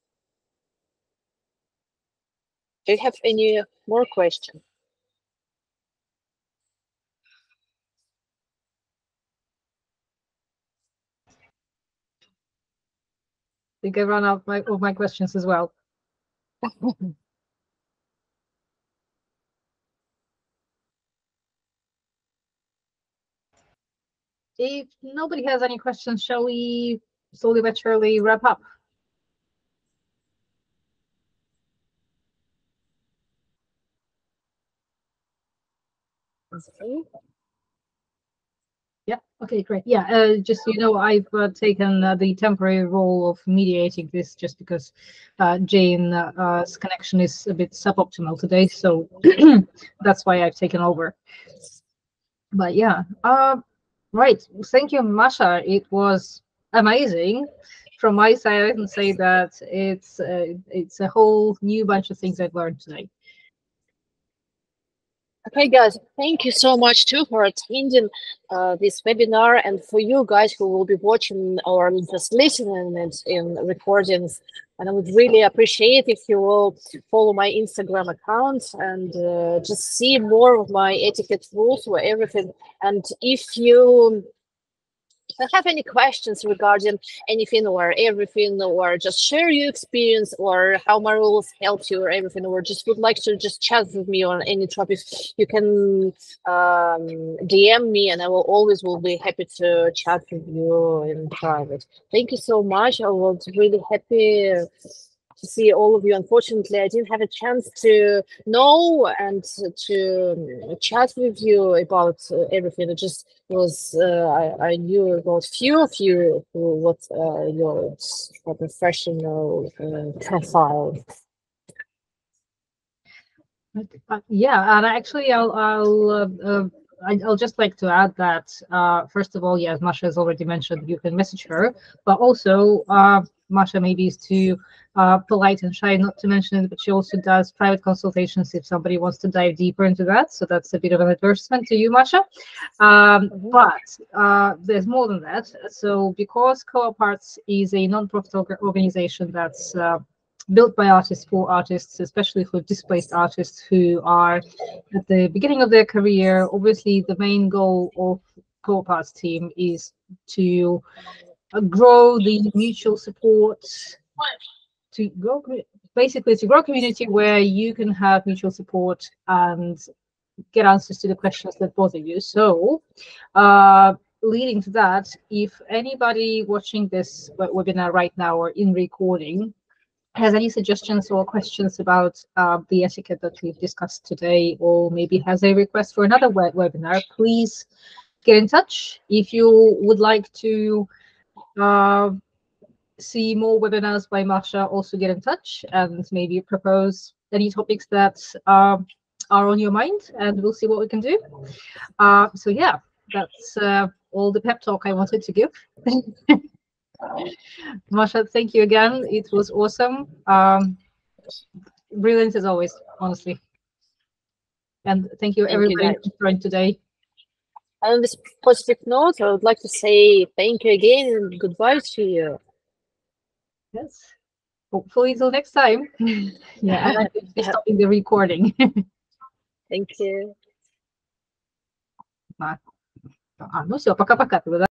Do you have any more questions? Think I run out my, of my questions as well. if nobody has any questions, shall we slowly but surely wrap up? Okay. Yeah. Okay. Great. Yeah. Uh, just you know, I've uh, taken uh, the temporary role of mediating this just because uh, Jane's uh, connection is a bit suboptimal today, so that's why I've taken over. But yeah. Uh, right. Thank you, Masha. It was amazing. From my side, I can say that it's uh, it's a whole new bunch of things I've learned today. Okay, guys, thank you so much too for attending uh, this webinar and for you guys who will be watching or just listening it in recordings. And I would really appreciate if you will follow my Instagram account and uh, just see more of my etiquette rules for everything. And if you if you have any questions regarding anything or everything, or just share your experience or how my rules helped you or everything, or just would like to just chat with me on any topic, you can um, DM me and I will always will be happy to chat with you in private. Thank you so much. I was really happy to see all of you. Unfortunately, I didn't have a chance to know and to chat with you about uh, everything. It just was uh, I, I knew about few of you who what uh, your professional uh, profile. Uh, yeah, and actually, I'll I'll uh I'll just like to add that uh, first of all, yeah, as Masha has already mentioned, you can message her, but also uh, Masha maybe is too uh, polite and shy not to mention it, but she also does private consultations if somebody wants to dive deeper into that. So that's a bit of an advertisement to you, Masha. Um, mm-hmm. but uh, there's more than that. So because Co-op Arts is a non-profit organization that's uh, built by artists for artists, especially for displaced artists who are at the beginning of their career. Obviously, the main goal of Co-op Arts team is to grow the mutual support to grow basically to grow a community where you can have mutual support and get answers to the questions that bother you. So, uh, leading to that, if anybody watching this webinar right now or in recording has any suggestions or questions about uh, the etiquette that we've discussed today, or maybe has a request for another web webinar, please get in touch. If you would like to uh, see more webinars by Masha, also get in touch and maybe propose any topics that uh, are on your mind, and we'll see what we can do. Uh, so yeah, that's uh, all the pep talk I wanted to give. Masha, thank you again. It was awesome. Um, brilliant as always, honestly. And thank you thank everybody you, who joined today. On this positive note, I would like to say thank you again and goodbye to you. Yes. Hopefully until next time. yeah, and I'm stopping the recording. thank you. А, ну все, пока-пока.